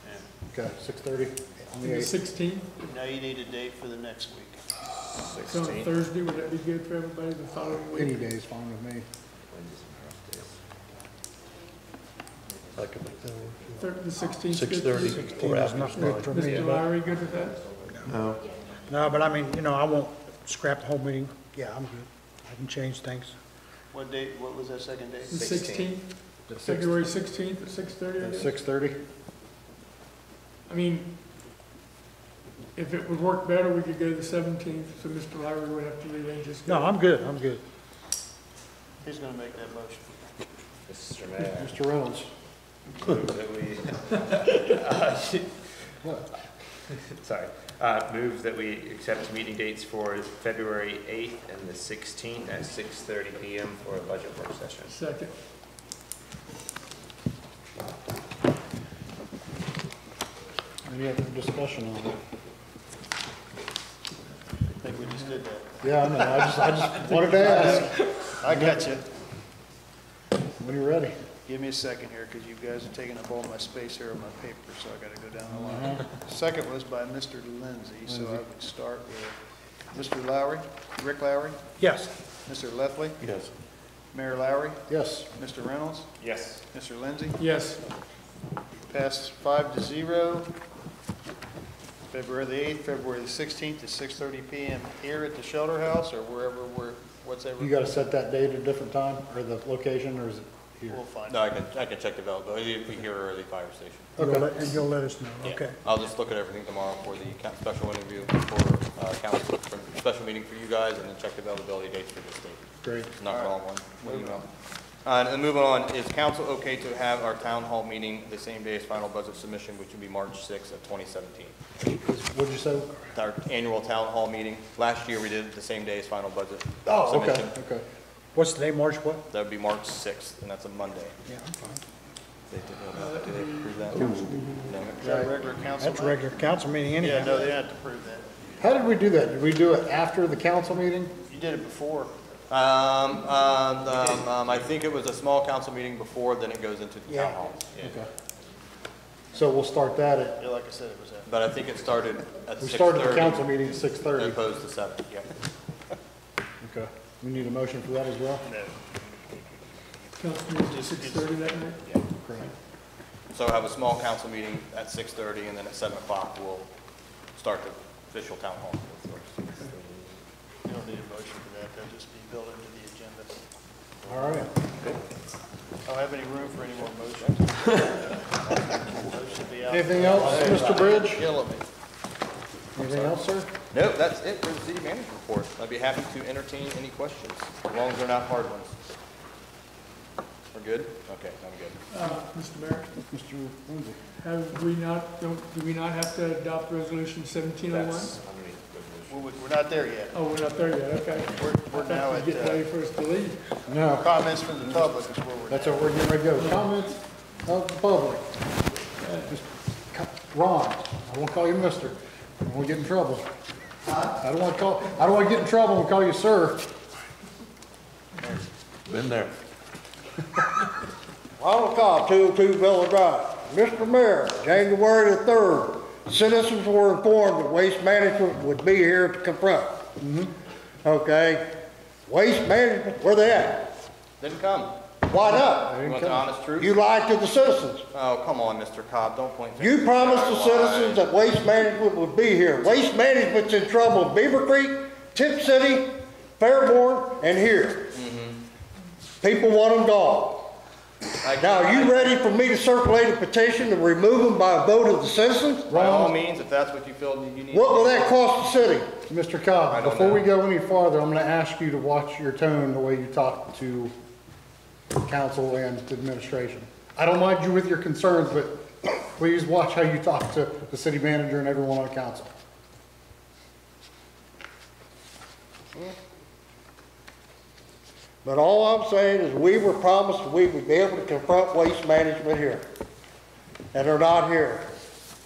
S2: Yeah.
S1: Okay, six thirty on the
S4: the
S1: eighth.
S4: sixteenth?
S2: Now you need a date for the next week.
S4: So on
S10: Sixteenth.
S4: Thursday, would that be good for everybody the following week?
S1: Any day is fine with me.
S9: I can make that work.
S4: Thir- The sixteenth?
S9: Six thirty
S11: Sixteen
S9: or
S11: is
S9: after
S11: not good for
S9: nine.
S11: me.
S4: Mr. Lowry, good with that?
S9: No,
S11: No, but I mean, you know, I won't scrap the whole meeting. Yeah, I'm good. I can change things.
S2: What date, what was that second date?
S4: The
S10: 16th.
S4: sixteenth, February sixteenth at six thirty, I guess?
S1: Six thirty?
S4: I mean, if it would work better, we could go to the seventeenth, so Mr. Lowry would have to rearrange his.
S11: No, I'm good, I'm good.
S2: Who's gonna make that motion?
S10: Mr. Mayor,
S1: Mr. Reynolds?
S10: move that we, uh, sorry, uh, move that we accept meeting dates for February eighth and the sixteenth at six thirty PM for a budget work session.
S4: Second.
S1: Any other discussion on it?
S2: I think we just did that.
S1: Yeah, I know, I just, I just wanted to ask.
S2: I got you.
S1: When you're ready.
S2: Give me a second here, because you guys are taking up all my space here on my paper, so I gotta go down the line. Mm-hmm. Second was by Mr. Lindsay, so I would start with Mr. Lowry, Rick Lowry,
S11: Yes.
S2: Mr. Leffley,
S9: yes.
S2: Mayor Lowry,
S1: Yes,
S2: Mr. Reynolds,
S10: Yes.
S2: Mr. Lindsay.
S4: Yes,
S2: Passes five to zero. February the eighth, February the sixteenth at six thirty PM here at the Shelter House or wherever we're, what's ever.
S1: you gotta set that date at a different time, or the location, or is it here?
S2: We'll find
S6: No,
S2: out.
S6: I can, I can check availability, if we be here or the fire station.
S11: You'll
S1: Okay.
S11: let- And you'll let us know,
S6: Yeah.
S11: okay?
S6: I'll just look at everything tomorrow for the coun- special interview for, uh, council, for special meeting for you guys, and then check the availability dates for the state.
S1: Great.
S6: It's not all one, one email. Uh, and moving on, is council okay to have our town hall meeting the same day as final budget submission, which would be March sixth of twenty seventeen?
S1: What'd you say?
S6: Our annual town hall meeting, last year we did it the same day as final budget
S1: Oh, okay,
S6: submission.
S1: okay.
S11: What's the day, March what?
S6: That would be March sixth, and that's a Monday.
S11: Yeah, I'm fine.
S6: They did, uh, do they approve that? No.
S2: Is that a regular council?
S11: That's a
S2: night?
S11: regular council meeting anyhow.
S2: Yeah, no, they don't have to prove that.
S1: How did we do that? Did we do it after the council meeting?
S2: You did it before.
S6: Um, um, um, um, I think it was a small council meeting before, then it goes into the
S11: Yeah.
S6: town hall.
S1: Okay. So we'll start that at,
S2: Yeah, like I said, it was at.
S6: But I think it started at
S1: we
S6: six
S1: started the council meeting at six thirty.
S6: as
S1: thirty.
S6: opposed to seven, yeah.
S1: Okay. We need a motion for that as well?
S4: council meeting at six thirty that night?
S1: Correct.
S6: So have a small council meeting at six thirty, and then at seven o'clock, we'll start the official town hall.
S2: You don't need a motion for that, that'll just be built into the agenda.
S1: All right.
S2: I don't have any room for any more motions. Those should be out.
S1: Anything else, Mr. Bridge?
S2: Killing me.
S1: Anything else, sir?
S6: Nope, that's it for the city manager report. I'd be happy to entertain any questions, as long as they're not hard ones. We're good? Okay, I'm good.
S4: Uh, Mr. Mayor,
S1: Mr. Lindsay.
S4: have we not, don't, do we not have to adopt resolution seventeen oh one?
S10: That's underneath the resolution.
S2: We're, we're not there yet.
S4: Oh, we're not there yet, okay.
S2: We're, we're now at,
S4: thought you getting ready
S2: uh,
S4: for us to leave.
S1: No,
S2: comments from the public is where we're
S1: that's
S2: at.
S1: what we're getting ready to go. Comments of the public. Uh, just co- Ron, I won't call you mister. I won't get in trouble. I don't want to call, I don't want to get in trouble and call you sir.
S9: Been there.
S11: Ronald Cobb, 202 Villa Drive. Mr. Mayor, January the 3rd, citizens were informed that Waste Management would be here to confront. Mm-hmm. Okay? Waste Management, where they at?
S6: Didn't come.
S11: Why not?
S6: You want the honest truth?
S11: You lied to the citizens.
S6: Oh, come on, Mr. Cobb, don't point fingers.
S11: You promised the citizens that Waste Management would be here. Waste Management's in trouble in Beaver Creek, Tipp City, Fairborn, and here. Mm-hmm. People want them gone.
S6: I-
S11: Now, are you ready for me to circulate a petition to remove them by a vote of the citizens?
S6: By all means, if that's what you feel you need.
S11: What will that cost the city?
S1: Mr.
S6: I
S1: Cobb,
S6: don't
S1: before we
S6: know.
S1: go any farther, I'm going to ask you to watch your tone, the way you talk to council and to administration. I don't mind you with your concerns, but please watch how you talk to the city manager and everyone on council.
S11: But all I'm saying is we were promised we would be able to confront Waste Management here. And they're not here.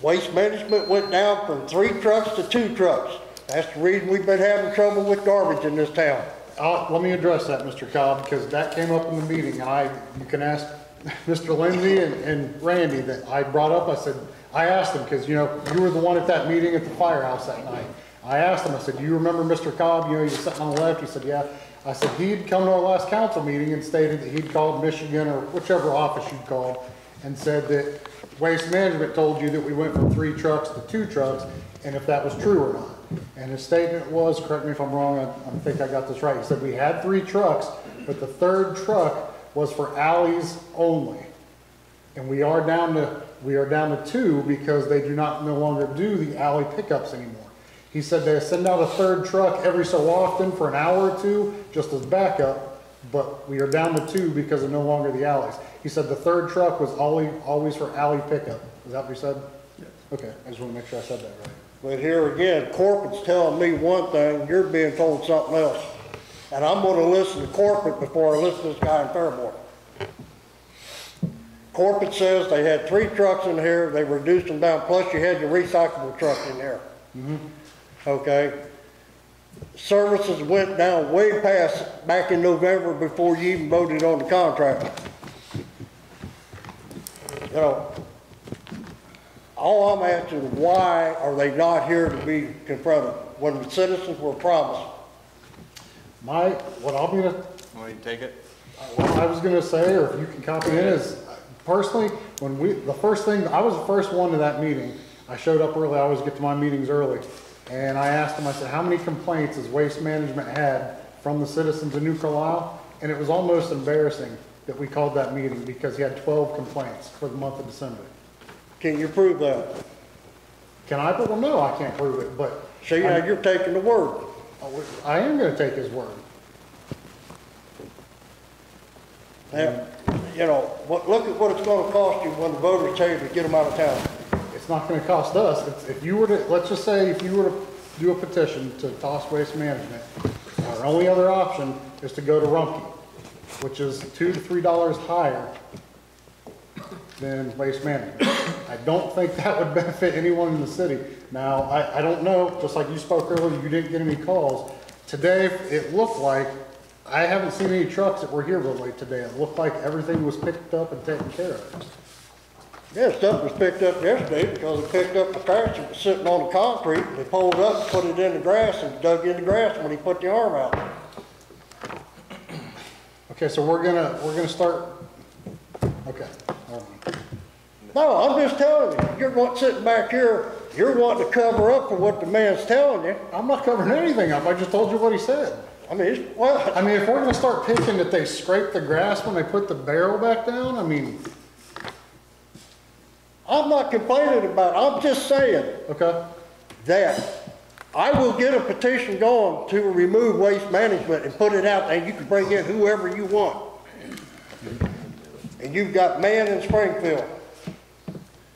S11: Waste Management went down from three trucks to two trucks. That's the reason we've been having trouble with garbage in this town.
S1: Uh, let me address that, Mr. Cobb, because that came up in the meeting, I, you can ask Mr. Lindsay and, and Randy that I brought up, I said, I asked them, because, you know, you were the one at that meeting at the firehouse that night. I asked them, I said, do you remember Mr. Cobb, you know, you're sitting on the left, he said, yeah. I said, he'd come to our last council meeting and stated that he'd called Michigan or whichever office you'd called, and said that Waste Management told you that we went from three trucks to two trucks, and if that was true or not. And his statement was, correct me if I'm wrong, I, I think I got this right, he said we had three trucks, but the third truck was for alleys only. And we are down to, we are down to two because they do not no longer do the alley pickups anymore. He said they send out a third truck every so often for an hour or two, just as backup, but we are down to two because of no longer the alleys. He said the third truck was always, always for alley pickup. Is that what he said? Yes. Okay, I just want to make sure I said that right.
S11: But here again, corporate's telling me one thing, you're being told something else. And I'm gonna listen to corporate before I listen to this guy in Fairborn. Corporate says they had three trucks in here, they reduced them down, plus you had your recyclable truck in there. Mm-hmm. Okay? Services went down way past back in November before you even voted on the contract. You know, all I'm asking, is why are they not here to be confronted when the citizens were promised?
S1: My, what I'll be,
S6: Want me to take it?
S1: What I was gonna say, or if you can copy it, is personally, when we, the first thing, I was the first one to that meeting. I showed up early, I always get to my meetings early. And I asked him, I said, how many complaints has Waste Management had from the citizens of New Carlisle? And it was almost embarrassing that we called that meeting because he had twelve complaints for the month of December.
S11: Can you prove that?
S1: Can I, well, no, I can't prove it, but
S11: See, now you're taking the word.
S1: Oh, I am gonna take his word.
S11: Now, you know, what, look at what it's gonna cost you when the voters tell you to get them out of town.
S1: It's not gonna cost us, It's- if you were to, let's just say, if you were to do a petition to toss waste management, our only other option is to go to Rumpke, which is two to three dollars higher than waste management. I don't think that would benefit anyone in the city. Now, I, I don't know, just like you spoke earlier, you didn't get any calls. Today, it looked like, I haven't seen any trucks that were here real late today. It looked like everything was picked up and taken care of.
S11: Yeah, stuff was picked up yesterday because they picked up the trash that was sitting on the concrete. They pulled it up, put it in the grass and dug in the grass when he put the arm out.
S1: Okay, so we're gonna, we're gonna start, okay.
S11: No, I'm just telling you, you're going, sitting back here, you're wanting to cover up for what the man's telling you.
S1: I'm not covering anything up, I just told you what he said.
S11: I mean, it's, well,
S1: I mean, if we're gonna start picking that they scraped the grass when they put the barrel back down, I mean,
S11: I'm not complaining about it, I'm just saying
S1: okay,
S11: that I will get a petition going to remove waste management and put it out, and you can bring in whoever you want. and you've got man in Springfield.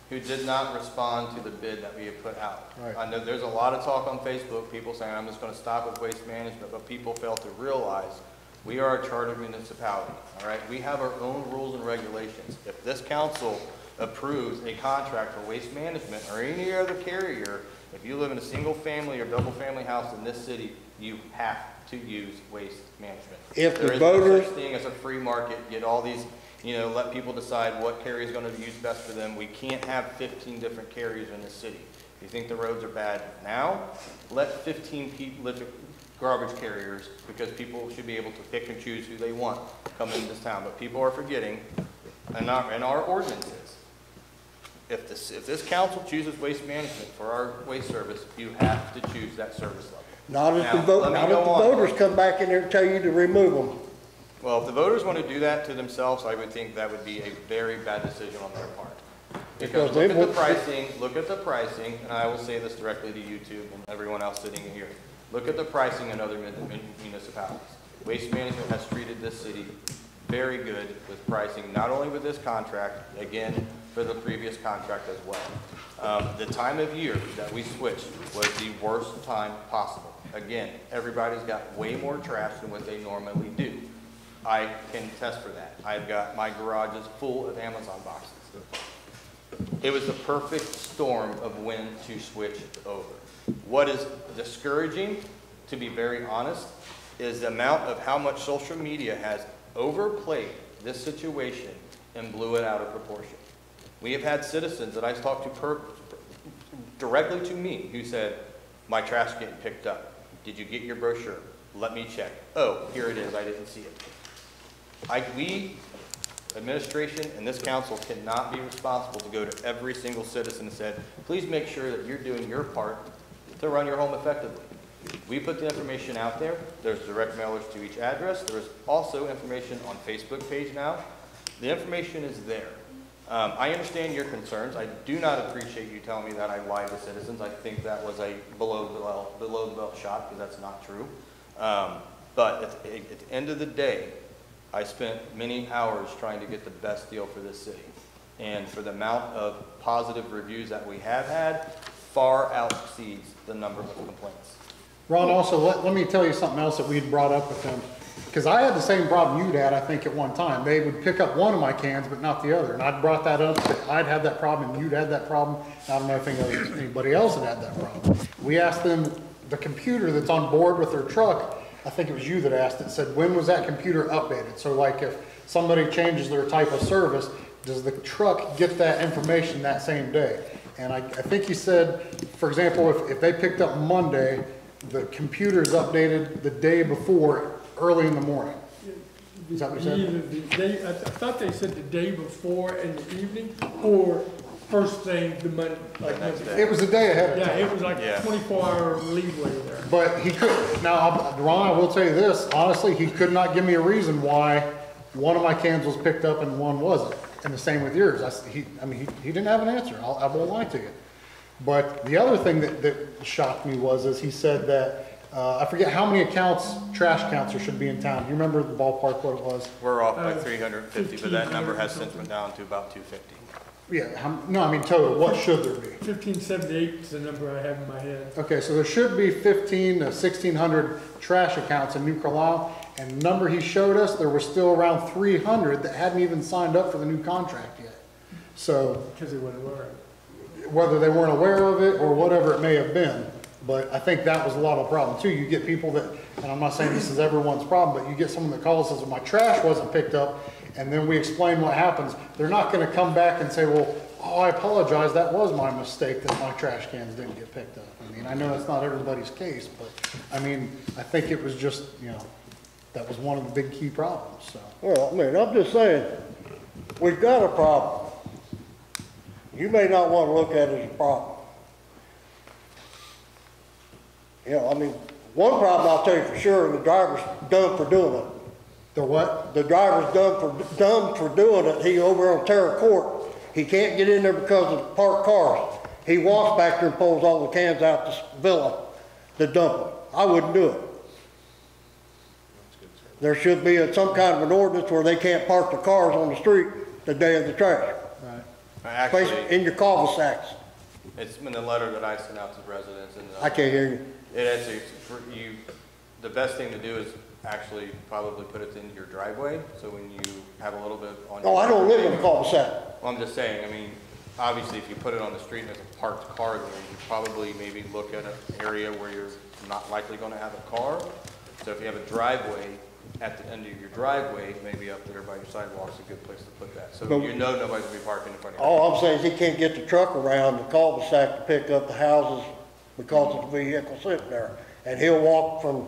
S6: who did not respond to the bid that we had put out.
S1: Right.
S6: I know there's a lot of talk on Facebook, people saying, I'm just gonna stop with waste management, but people fail to realize we are a chartered municipality, all right? We have our own rules and regulations. If this council approves a contract for waste management or any other carrier, if you live in a single-family or double-family house in this city, you have to use waste management.
S11: If the
S6: There is no
S11: voters-
S6: such thing as a free market, get all these, you know, let people decide what carrier is gonna use best for them. We can't have fifteen different carriers in the city. If you think the roads are bad now, let fifteen people, live garbage carriers, because people should be able to pick and choose who they want come into this town. But people are forgetting, and our, and our ordinances, if this, if this council chooses waste management for our waste service, you have to choose that service level.
S11: Not if the
S6: Now,
S11: vote,
S6: let me
S11: not if the
S6: on.
S11: voters come back in there and tell you to remove them.
S6: Well, if the voters want to do that to themselves, I would think that would be a very bad decision on their part. Because
S11: Because
S6: look at the pricing, look at the pricing, and I will say this directly to YouTube and everyone else sitting here. Look at the pricing in other mun- mun- municipalities. Waste Management has treated this city very good with pricing, not only with this contract, again, for the previous contract as well. Um, the time of year that we switched was the worst time possible. Again, everybody's got way more trash than what they normally do. I can test for that. I've got, my garage is full of Amazon boxes. It was the perfect storm of when to switch over. What is discouraging, to be very honest, is the amount of how much social media has overplayed this situation and blew it out of proportion. We have had citizens that I've talked to per, directly to me who said, my trash getting picked up. Did you get your brochure? Let me check. Oh, here it is, I didn't see it. I, we, administration and this council cannot be responsible to go to every single citizen and said, please make sure that you're doing your part to run your home effectively. We put the information out there. There's direct mailers to each address. There is also information on Facebook page now. The information is there. Um, I understand your concerns. I do not appreciate you telling me that I lied to citizens. I think that was a below the belt, below the belt shot because that's not true. Um, but at, the- at the end of the day, I spent many hours trying to get the best deal for this city. And for the amount of positive reviews that we have had, far exceeds the number of complaints.
S1: Ron, also, let, let me tell you something else that we had brought up with them. Because I had the same problem you'd had, I think, at one time. They would pick up one of my cans, but not the other. And I'd brought that up, I'd had that problem, and you'd had that problem. I don't know if anybody else had had that problem. We asked them, the computer that's on board with their truck, I think it was you that asked it, said, when was that computer updated? So like if somebody changes their type of service, does the truck get that information that same day? And I, I think he said, for example, if, if they picked up Monday, the computer's updated the day before, early in the morning. Is that what you said?
S4: Either the day, I I thought they said the day before in the evening, or first thing the Monday, like Monday.
S1: It was the day ahead of
S4: Yeah,
S1: time.
S4: it was like
S6: Yeah.
S4: twenty-four hour leeway there.
S1: But he could, now, I'll- Ron, I will tell you this, honestly, he could not give me a reason why one of my cans was picked up and one wasn't. And the same with yours. I, s- he, I mean, he, he didn't have an answer. I'll, I won't lie to you. But the other thing that, that shocked me was, is he said that, uh, I forget how many accounts, trash counts there should be in town. Do you remember the ballpark what it was?
S6: We're off by
S4: Uh,
S6: three hundred and fifty, but that number has since been down to about two fifty.
S1: Yeah, how, no, I mean total, what should there be?
S4: Fifteen seventy-eight is the number I have in my head.
S1: Okay, so there should be fifteen to sixteen hundred trash accounts in New Carlisle, and the number he showed us, there were still around three hundred that hadn't even signed up for the new contract yet. So,
S4: Because they wouldn't aware.
S1: Whether they weren't aware of it or whatever it may have been, but I think that was a lot of the problem too. You get people that, and I'm not saying this is everyone's problem, but you get someone that calls and says, my trash wasn't picked up, and then we explain what happens. They're not gonna come back and say, well, oh, I apologize, that was my mistake that my trash cans didn't get picked up. I mean, I know that's not everybody's case, but, I mean, I think it was just, you know, that was one of the big key problems, so.
S11: Well, I mean, I'm just saying, we've got a problem. You may not want to look at it as a problem. You know, I mean, one problem I'll tell you for sure, the driver's dumb for doing it.
S1: The what?
S11: The driver's dumb for, dumb for doing it. He over on Terra Court, he can't get in there because of parked cars. He walks back there and pulls all the cans out the villa to dump them. I wouldn't do it. There should be a- some kind of an ordinance where they can't park the cars on the street the day of the trash. Place
S6: Actually,
S11: in your cul-de-sacs.
S6: it's in the letter that I sent out to the residents and. uh,
S11: I can't hear you.
S6: It actually, for you, the best thing to do is actually probably put it in your driveway, so when you have a little bit on.
S11: Oh, I don't live in a cul-de-sac.
S6: Well, I'm just saying, I mean, obviously, if you put it on the street and there's a parked car there, you probably maybe look at an area where you're not likely gonna have a car. So if you have a driveway, at the end of your driveway, maybe up there by your sidewalk's a good place to put that. So
S11: But-
S6: you know nobody's gonna be parking in front of.
S11: All I'm saying is he can't get the truck around the cul-de-sac to pick up the houses because of the vehicle sitting there. And he'll walk from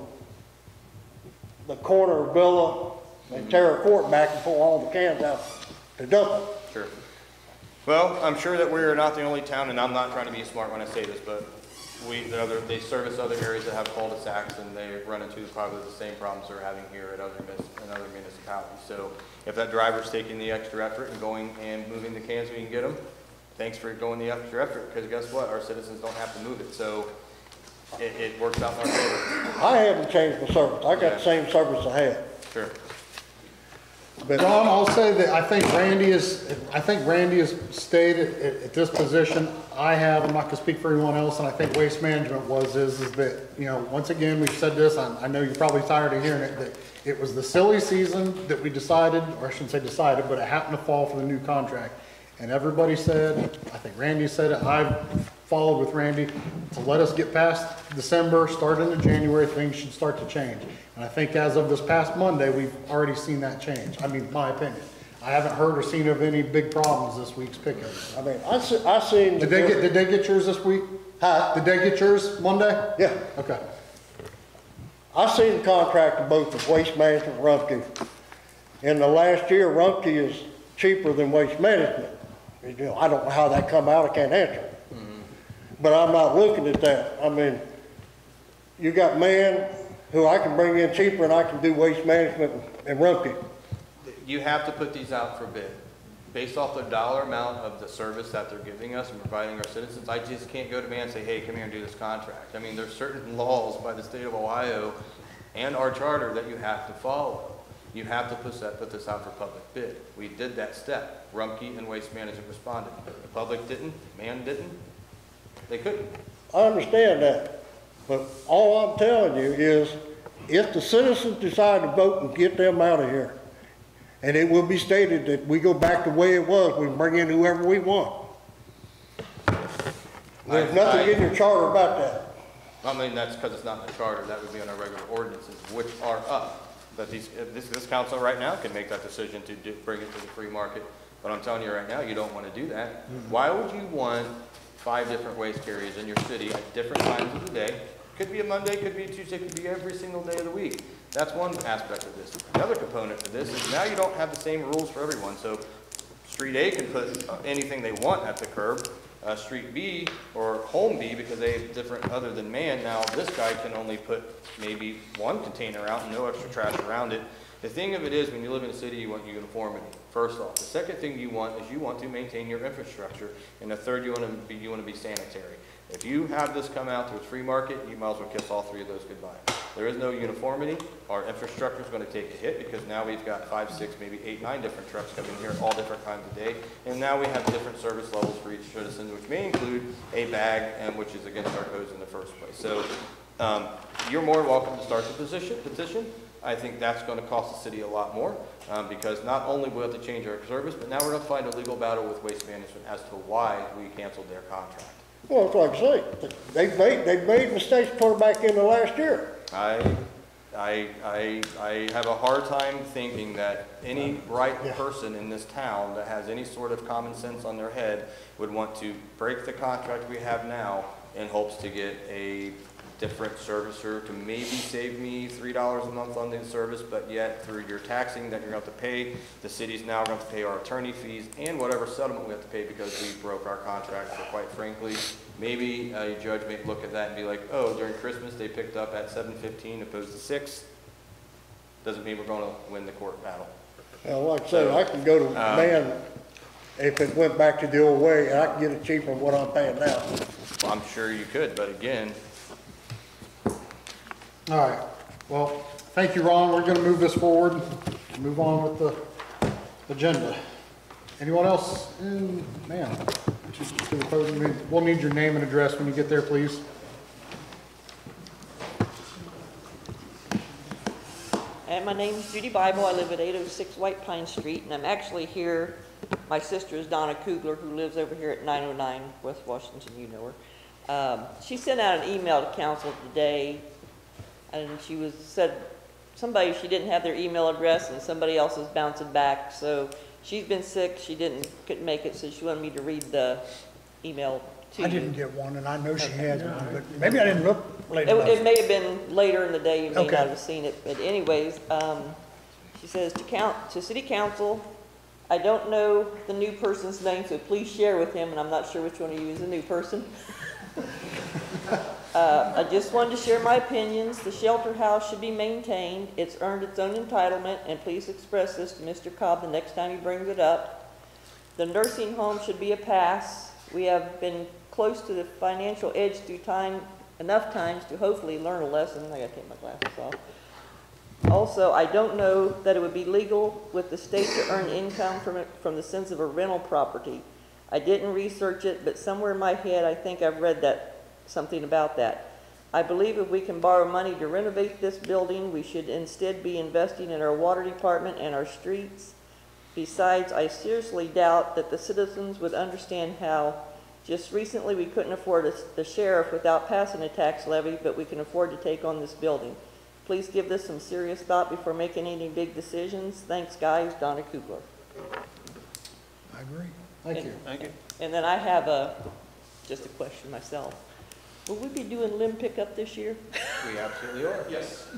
S11: the corner of Villa and Terra Court back and pull all the cans out to dump them.
S6: Sure. Well, I'm sure that we're not the only town, and I'm not trying to be smart when I say this, but we, the other, they service other areas that have cul-de-sacs, and they run into probably the same problems they're having here at other, mis- in other municipalities. So if that driver's taking the extra effort and going and moving the cans when you can get them, thanks for going the extra effort, because guess what? Our citizens don't have to move it, so it, it works out in our favor.
S11: I haven't changed my service. I got the same service I had.
S6: Sure.
S11: But
S1: Don, I'll say that I think Randy is, I think Randy has stayed at, at at this position. I have, I'm not gonna speak for anyone else, and I think Waste Management was, is, is that, you know, once again, we've said this, I, I know you're probably tired of hearing it, that it was the silly season that we decided, or I shouldn't say decided, but it happened to fall for the new contract. And everybody said, I think Randy said it, I've followed with Randy, to let us get past December, start into January, things should start to change. And I think as of this past Monday, we've already seen that change, I mean, my opinion. I haven't heard or seen of any big problems this week's pickup.
S11: I mean, I se- I seen.
S1: Did they get, did they get yours this week?
S11: Huh?
S1: Did they get yours Monday?
S11: Yeah.
S1: Okay.
S11: I seen the contract of both of Waste Management and Rumpke. In the last year, Rumpke is cheaper than Waste Management. You know, I don't know how that come out, I can't answer. Mm-hmm. But I'm not looking at that. I mean, you got man who I can bring in cheaper and I can do Waste Management and Rumpke.
S6: You have to put these out for bid. Based off the dollar amount of the service that they're giving us and providing our citizens, I just can't go to man and say, hey, come here and do this contract. I mean, there's certain laws by the state of Ohio and our charter that you have to follow. You have to put that, put this out for public bid. We did that step. Rumpke and Waste Management responded. The public didn't, man didn't, they couldn't.
S11: I understand that, but all I'm telling you is, if the citizens decide to vote and get them out of here, and it will be stated that we go back the way it was, we bring in whoever we want. There's
S6: I-
S11: nothing
S6: I-
S11: in your charter about that.
S6: I mean, that's because it's not in the charter, that would be on our regular ordinances, which are up. But these, uh, this, this council right now can make that decision to do, bring it to the free market. But I'm telling you right now, you don't want to do that. Why would you want five different waste carriers in your city at different times of the day? Could be a Monday, could be a Tuesday, could be every single day of the week. That's one aspect of this. Another component to this is now you don't have the same rules for everyone. So Street A can put anything they want at the curb. Uh, Street B or Home B, because they have different, other than man, now this guy can only put maybe one container out and no extra trash around it. The thing of it is, when you live in a city, you want uniformity, first off. The second thing you want is you want to maintain your infrastructure. And the third, you want to be, you want to be sanitary. If you have this come out to a free market, you might as well kiss all three of those goodbye. There is no uniformity. Our infrastructure is going to take a hit because now we've got five, six, maybe eight, nine different trucks coming here all different times of day. And now we have different service levels for each citizen, which may include a bag, and which is against our codes in the first place. So um, you're more welcome to start the position, petition. I think that's going to cost the city a lot more um, because not only will we have to change our service, but now we're going to find a legal battle with Waste Management as to why we canceled their contract.
S11: Well, it's like I say, they've made, they've made mistakes put back in the last year.
S6: I, I, I, I have a hard time thinking that any bright person in this town that has any sort of common sense on their head would want to break the contract we have now in hopes to get a different servicer to maybe save me three dollars a month on the service, but yet through your taxing that you're going to have to pay, the city's now going to have to pay our attorney fees and whatever settlement we have to pay because we broke our contract, so quite frankly, maybe a judge may look at that and be like, oh, during Christmas, they picked up at seven fifteen opposed to six. Doesn't mean we're going to win the court battle.
S11: Now, like I said, I can go to
S6: Um,
S11: man, if it went back to the old way, and I can get it cheaper than what I'm paying now.
S6: Well, I'm sure you could, but again,
S1: All right, well, thank you, Ron, we're gonna move this forward, and move on with the agenda. Anyone else? Mm, Man, to we'll need your name and address when you get there, please.
S15: And my name is Judy Bible. I live at 806 White Pine Street, and I'm actually here. My sister is Donna Kugler, who lives over here at 909 West Washington. You know her. Um, she sent out an email to council today, and she was said somebody she didn't have their email address, and somebody else is bouncing back. So she's been sick. She didn't couldn't make it, so she wanted me to read the email to
S16: I
S15: you.
S16: didn't get one, and I know she has one, but maybe I didn't look late
S15: It,
S16: enough.
S15: it may have been later in the day, you may
S16: Okay.
S15: not have seen it, but anyways, um, she says to count, to city council, I don't know the new person's name, so please share with him, and I'm not sure which one of you is the new person. Uh, I just wanted to share my opinions. The shelter house should be maintained. It's earned its own entitlement, and please express this to Mr. Cobb the next time he brings it up. The nursing home should be a pass. We have been close to the financial edge through time, enough times to hopefully learn a lesson. I gotta take my glasses off. Also, I don't know that it would be legal with the state to earn income from it, from the sense of a rental property. I didn't research it, but somewhere in my head, I think I've read that, something about that. I believe if we can borrow money to renovate this building, we should instead be investing in our water department and our streets. Besides, I seriously doubt that the citizens would understand how just recently we couldn't afford a- the sheriff without passing a tax levy, but we can afford to take on this building. Please give this some serious thought before making any big decisions. Thanks, guys. Donna Kugler.
S16: I agree.
S1: Thank you.
S2: Thank you.
S15: And then I have a, just a question myself. Will we be doing limb pickup this year?
S6: We absolutely are. Yes.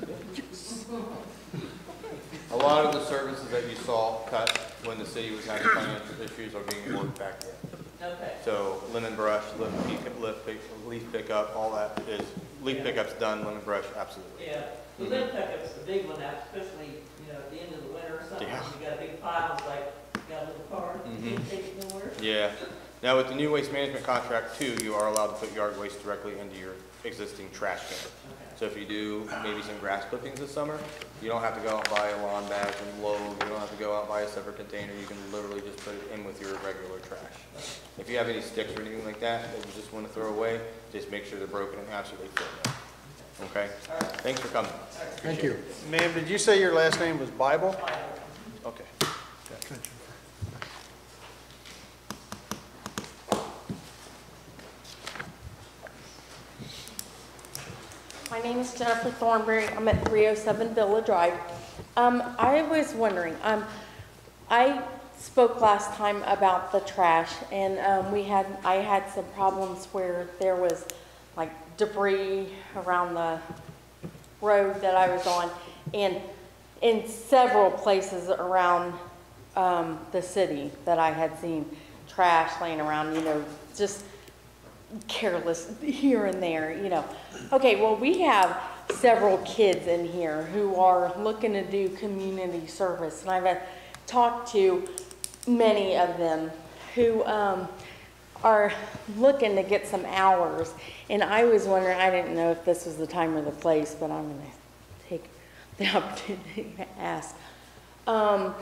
S6: A lot of the services that you saw cut when the city was having financial issues are being worked back in.
S15: Okay.
S6: So lemon brush, leaf pick, leaf pick, leaf pickup, all that is, leaf pickup's done, lemon brush, absolutely.
S15: Yeah, the mm-hmm. limb pickup's the big one now, especially, you know, at the end of the winter or something.
S6: Yeah.
S15: You got a big pile, it's like, you got a little car, you can't mm-hmm. take it nowhere.
S6: Yeah. Now, with the new waste management contract too, you are allowed to put yard waste directly into your existing trash can. So if you do maybe some grass clippings this summer, you don't have to go out and buy a lawn bag and load, you don't have to go out and buy a separate container, you can literally just put it in with your regular trash. If you have any sticks or anything like that that you just want to throw away, just make sure they're broken and absolutely fit. Okay? Thanks for coming.
S1: Thank you.
S2: Ma'am, did you say your last name was Bible? Okay.
S17: My name is Jennifer Thornberry. I'm at 307 Villa Drive. Um, I was wondering, um, I spoke last time about the trash, and um, we had, I had some problems where there was like debris around the road that I was on, and in several places around um, the city that I had seen trash laying around, you know, just careless here and there, you know. Okay, well, we have several kids in here who are looking to do community service, and I've uh, talked to many of them who um, are looking to get some hours. And I was wondering, I didn't know if this was the time or the place, but I'm going to take the opportunity to ask. Um,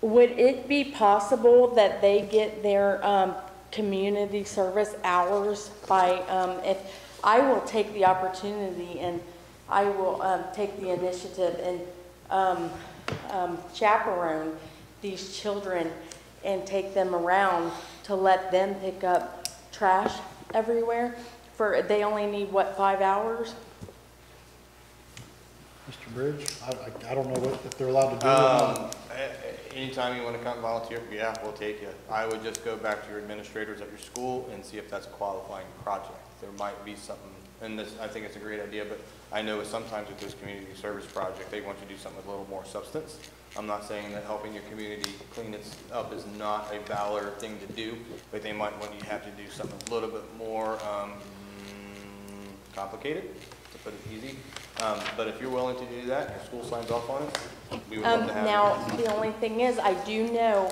S17: would it be possible that they get their um, community service hours by, um, if, I will take the opportunity and I will um, take the initiative and um, um, chaperone these children and take them around to let them pick up trash everywhere for, they only need, what, five hours?
S1: Mr. Bridge, I, I- I don't know what, if they're allowed to do it
S6: anytime you want to come volunteer, yeah, we'll take you. I would just go back to your administrators at your school and see if that's a qualifying project. There might be something, and this, I think it's a great idea, but I know sometimes with this community service project, they want you to do something with a little more substance. I'm not saying that helping your community clean it up is not a valor thing to do, but they might want you to have to do something a little bit more, um, complicated, to put it easy. Um, but if you're willing to do that, your school signs off on it, we would love
S17: Um,
S6: to have
S17: now, the only thing is, I do know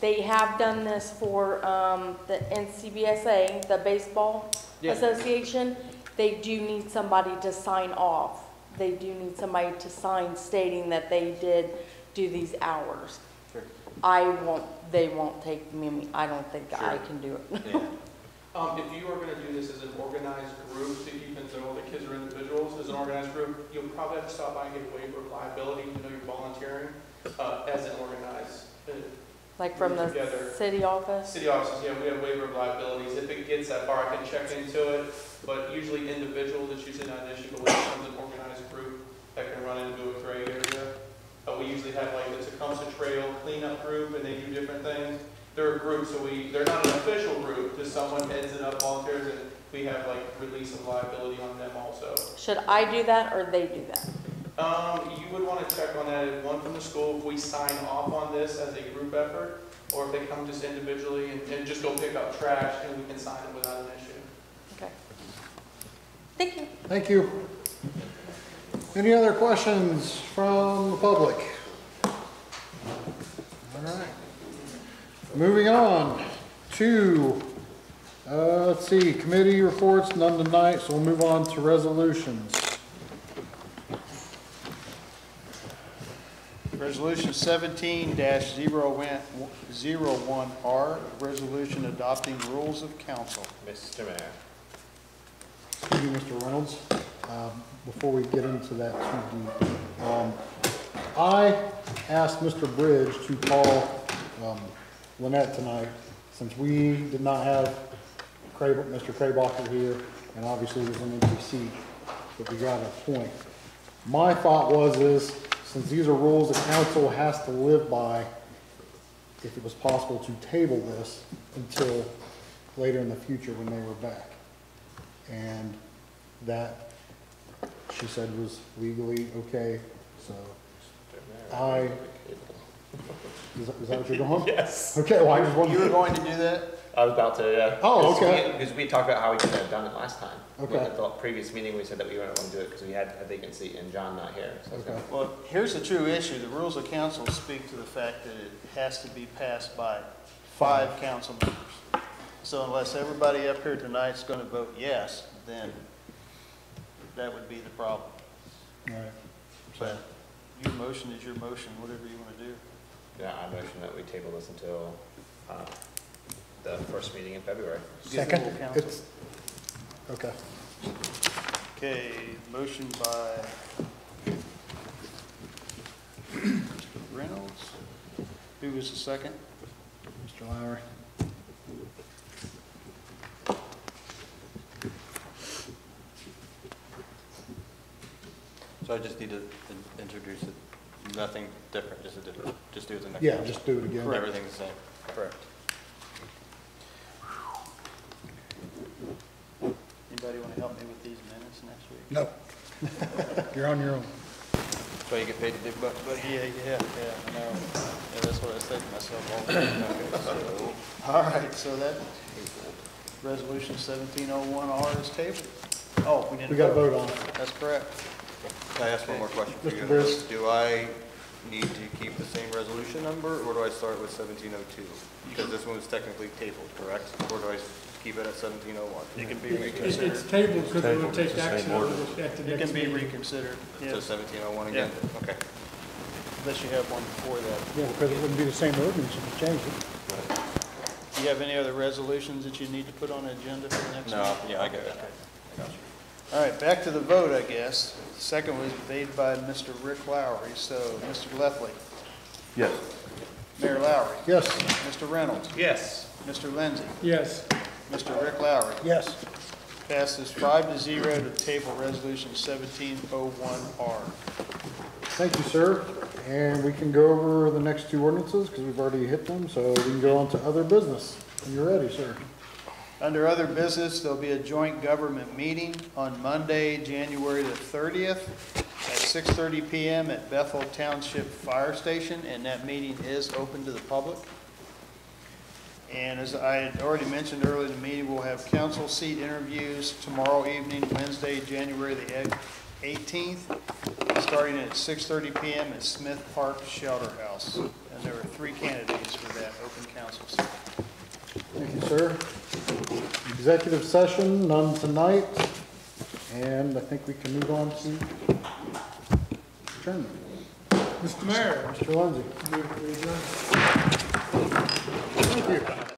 S17: they have done this for, um, the NCBSA, the Baseball
S6: Yeah.
S17: Association. They do need somebody to sign off. They do need somebody to sign stating that they did do these hours.
S6: Sure.
S17: I won't, they won't take me, I don't think I can do it.
S10: Yeah.
S5: Um, if you are gonna do this as an organized group, to even though the kids are individuals, as an organized group, you'll probably have to stop by and get a waiver of liability, even though you're volunteering, uh, as an organized, uh,
S17: Like from the
S5: Together.
S17: city office?
S5: City offices, yeah, we have waiver of liabilities. If it gets that far, I can check into it, but usually individual, that's usually not an issue, but when it becomes an organized group, that can run into a gray area. Uh, we usually have like the Tecumseh Trail cleanup group, and they do different things. They're a group, so we, they're not an official group, just someone heads it up, volunteers, and we have like release of liability on them also.
S17: Should I do that or they do that?
S5: Um, you would want to check on that, if one from the school, if we sign off on this as a group effort, or if they come just individually and, and just go pick up trash, and we can sign it without an issue.
S17: Okay. Thank you.
S1: Thank you. Any other questions from the public? All right. Moving on to, uh, let's see, committee reports, none tonight, so we'll move on to resolutions.
S2: Resolution seventeen dash zero one, zero one R, resolution adopting rules of council.
S10: Mr. Mayor.
S1: Excuse me, Mr. Reynolds, um, before we get into that too deep. um, I asked Mr. Bridge to call um, Lynette tonight, since we did not have Mr. Craybacher here, and obviously there's an empty seat that we got a point. My thought was is, since these are rules the council has to live by, if it was possible to table this until later in the future when they were back. And that, she said was legally okay, so I, is that, is that what you're doing?
S10: Yes.
S1: Okay, well, I just wanted.
S2: You were going to do that?
S10: I was about to, yeah.
S1: Oh, okay.
S10: Because we talked about how we could have done it last time.
S1: Okay.
S10: At the previous meeting, we said that we weren't going to do it because we had a vacancy and John not here. so it's
S1: Okay.
S2: Well, here's the true issue. The rules of council speak to the fact that it has to be passed by five council members. So unless everybody up here tonight is gonna vote yes, then that would be the problem.
S1: All right.
S2: But your motion is your motion, whatever you wanna do.
S10: Yeah, I motion that we table this until, uh, the first meeting in February.
S1: Second, it's, okay.
S2: Okay, motion by Reynolds. Who was the second?
S1: Mr. Lowry.
S6: So I just need to in- introduce it, nothing different, just a different, just do it the next.
S1: Yeah, just do it again.
S6: Everything's the same.
S2: Correct. Anybody wanna help me with these minutes next week?
S1: No. You're on your own.
S6: That's So you get paid to dig bucks, buddy?
S2: Yeah, yeah, yeah, I know. Yeah, that's what I said to myself all the time. All right, so that, resolution seventeen oh one R is tabled. Oh, we didn't
S1: We got to
S2: vote.
S1: vote on it.
S2: That's correct.
S6: Can I ask one more question for you?
S1: Mr. Bruce.
S6: Do I need to keep the same resolution number, or do I start with seventeen oh two? Because this one was technically tabled, correct? Or do I keep it at seventeen oh one?
S2: It can be
S4: It-
S2: reconsidered.
S4: It's tabled because we'll
S9: Tabled,
S4: take
S9: it's the same
S4: action on
S9: ordinance.
S4: it at the
S2: It
S4: next
S2: can be
S4: meeting.
S2: reconsidered, yeah,
S6: So seventeen oh one again? Okay.
S2: unless you have one before that.
S16: Yeah, because it wouldn't be the same ordinance if you changed it.
S2: Do you have any other resolutions that you need to put on the agenda for the next one?
S6: No, yeah, I got it. I got you.
S2: All right, back to the vote, I guess. The second was made by Mr. Rick Lowry, so Mr. Leffley,
S9: Yes.
S2: Mayor Lowry,
S1: Yes.
S2: Mr. Reynolds,
S10: Yes.
S2: Mr. Lindsay,
S4: Yes,
S2: Mr. Rick Lowry.
S16: Yes.
S2: Passes five to zero to table resolution seventeen oh one R.
S1: Thank you, sir. And we can go over the next two ordinances because we've already hit them, so we can go on to other business. When you're ready, sir.
S2: Under other business, there'll be a joint government meeting on Monday, January the thirtieth at six thirty PM at Bethel Township Fire Station, and that meeting is open to the public. And as I had already mentioned earlier in the meeting, we'll have council seat interviews tomorrow evening, Wednesday, January the eighteenth, starting at six thirty PM at Smith Park Shelter House. And there are three candidates for that open council seat.
S1: Thank you, sir. Executive session, none tonight. And I think we can move on to adjournment.
S4: Mr. Mayor,
S1: Mr. Lindsay.
S4: we we adjourn.
S1: Thank you.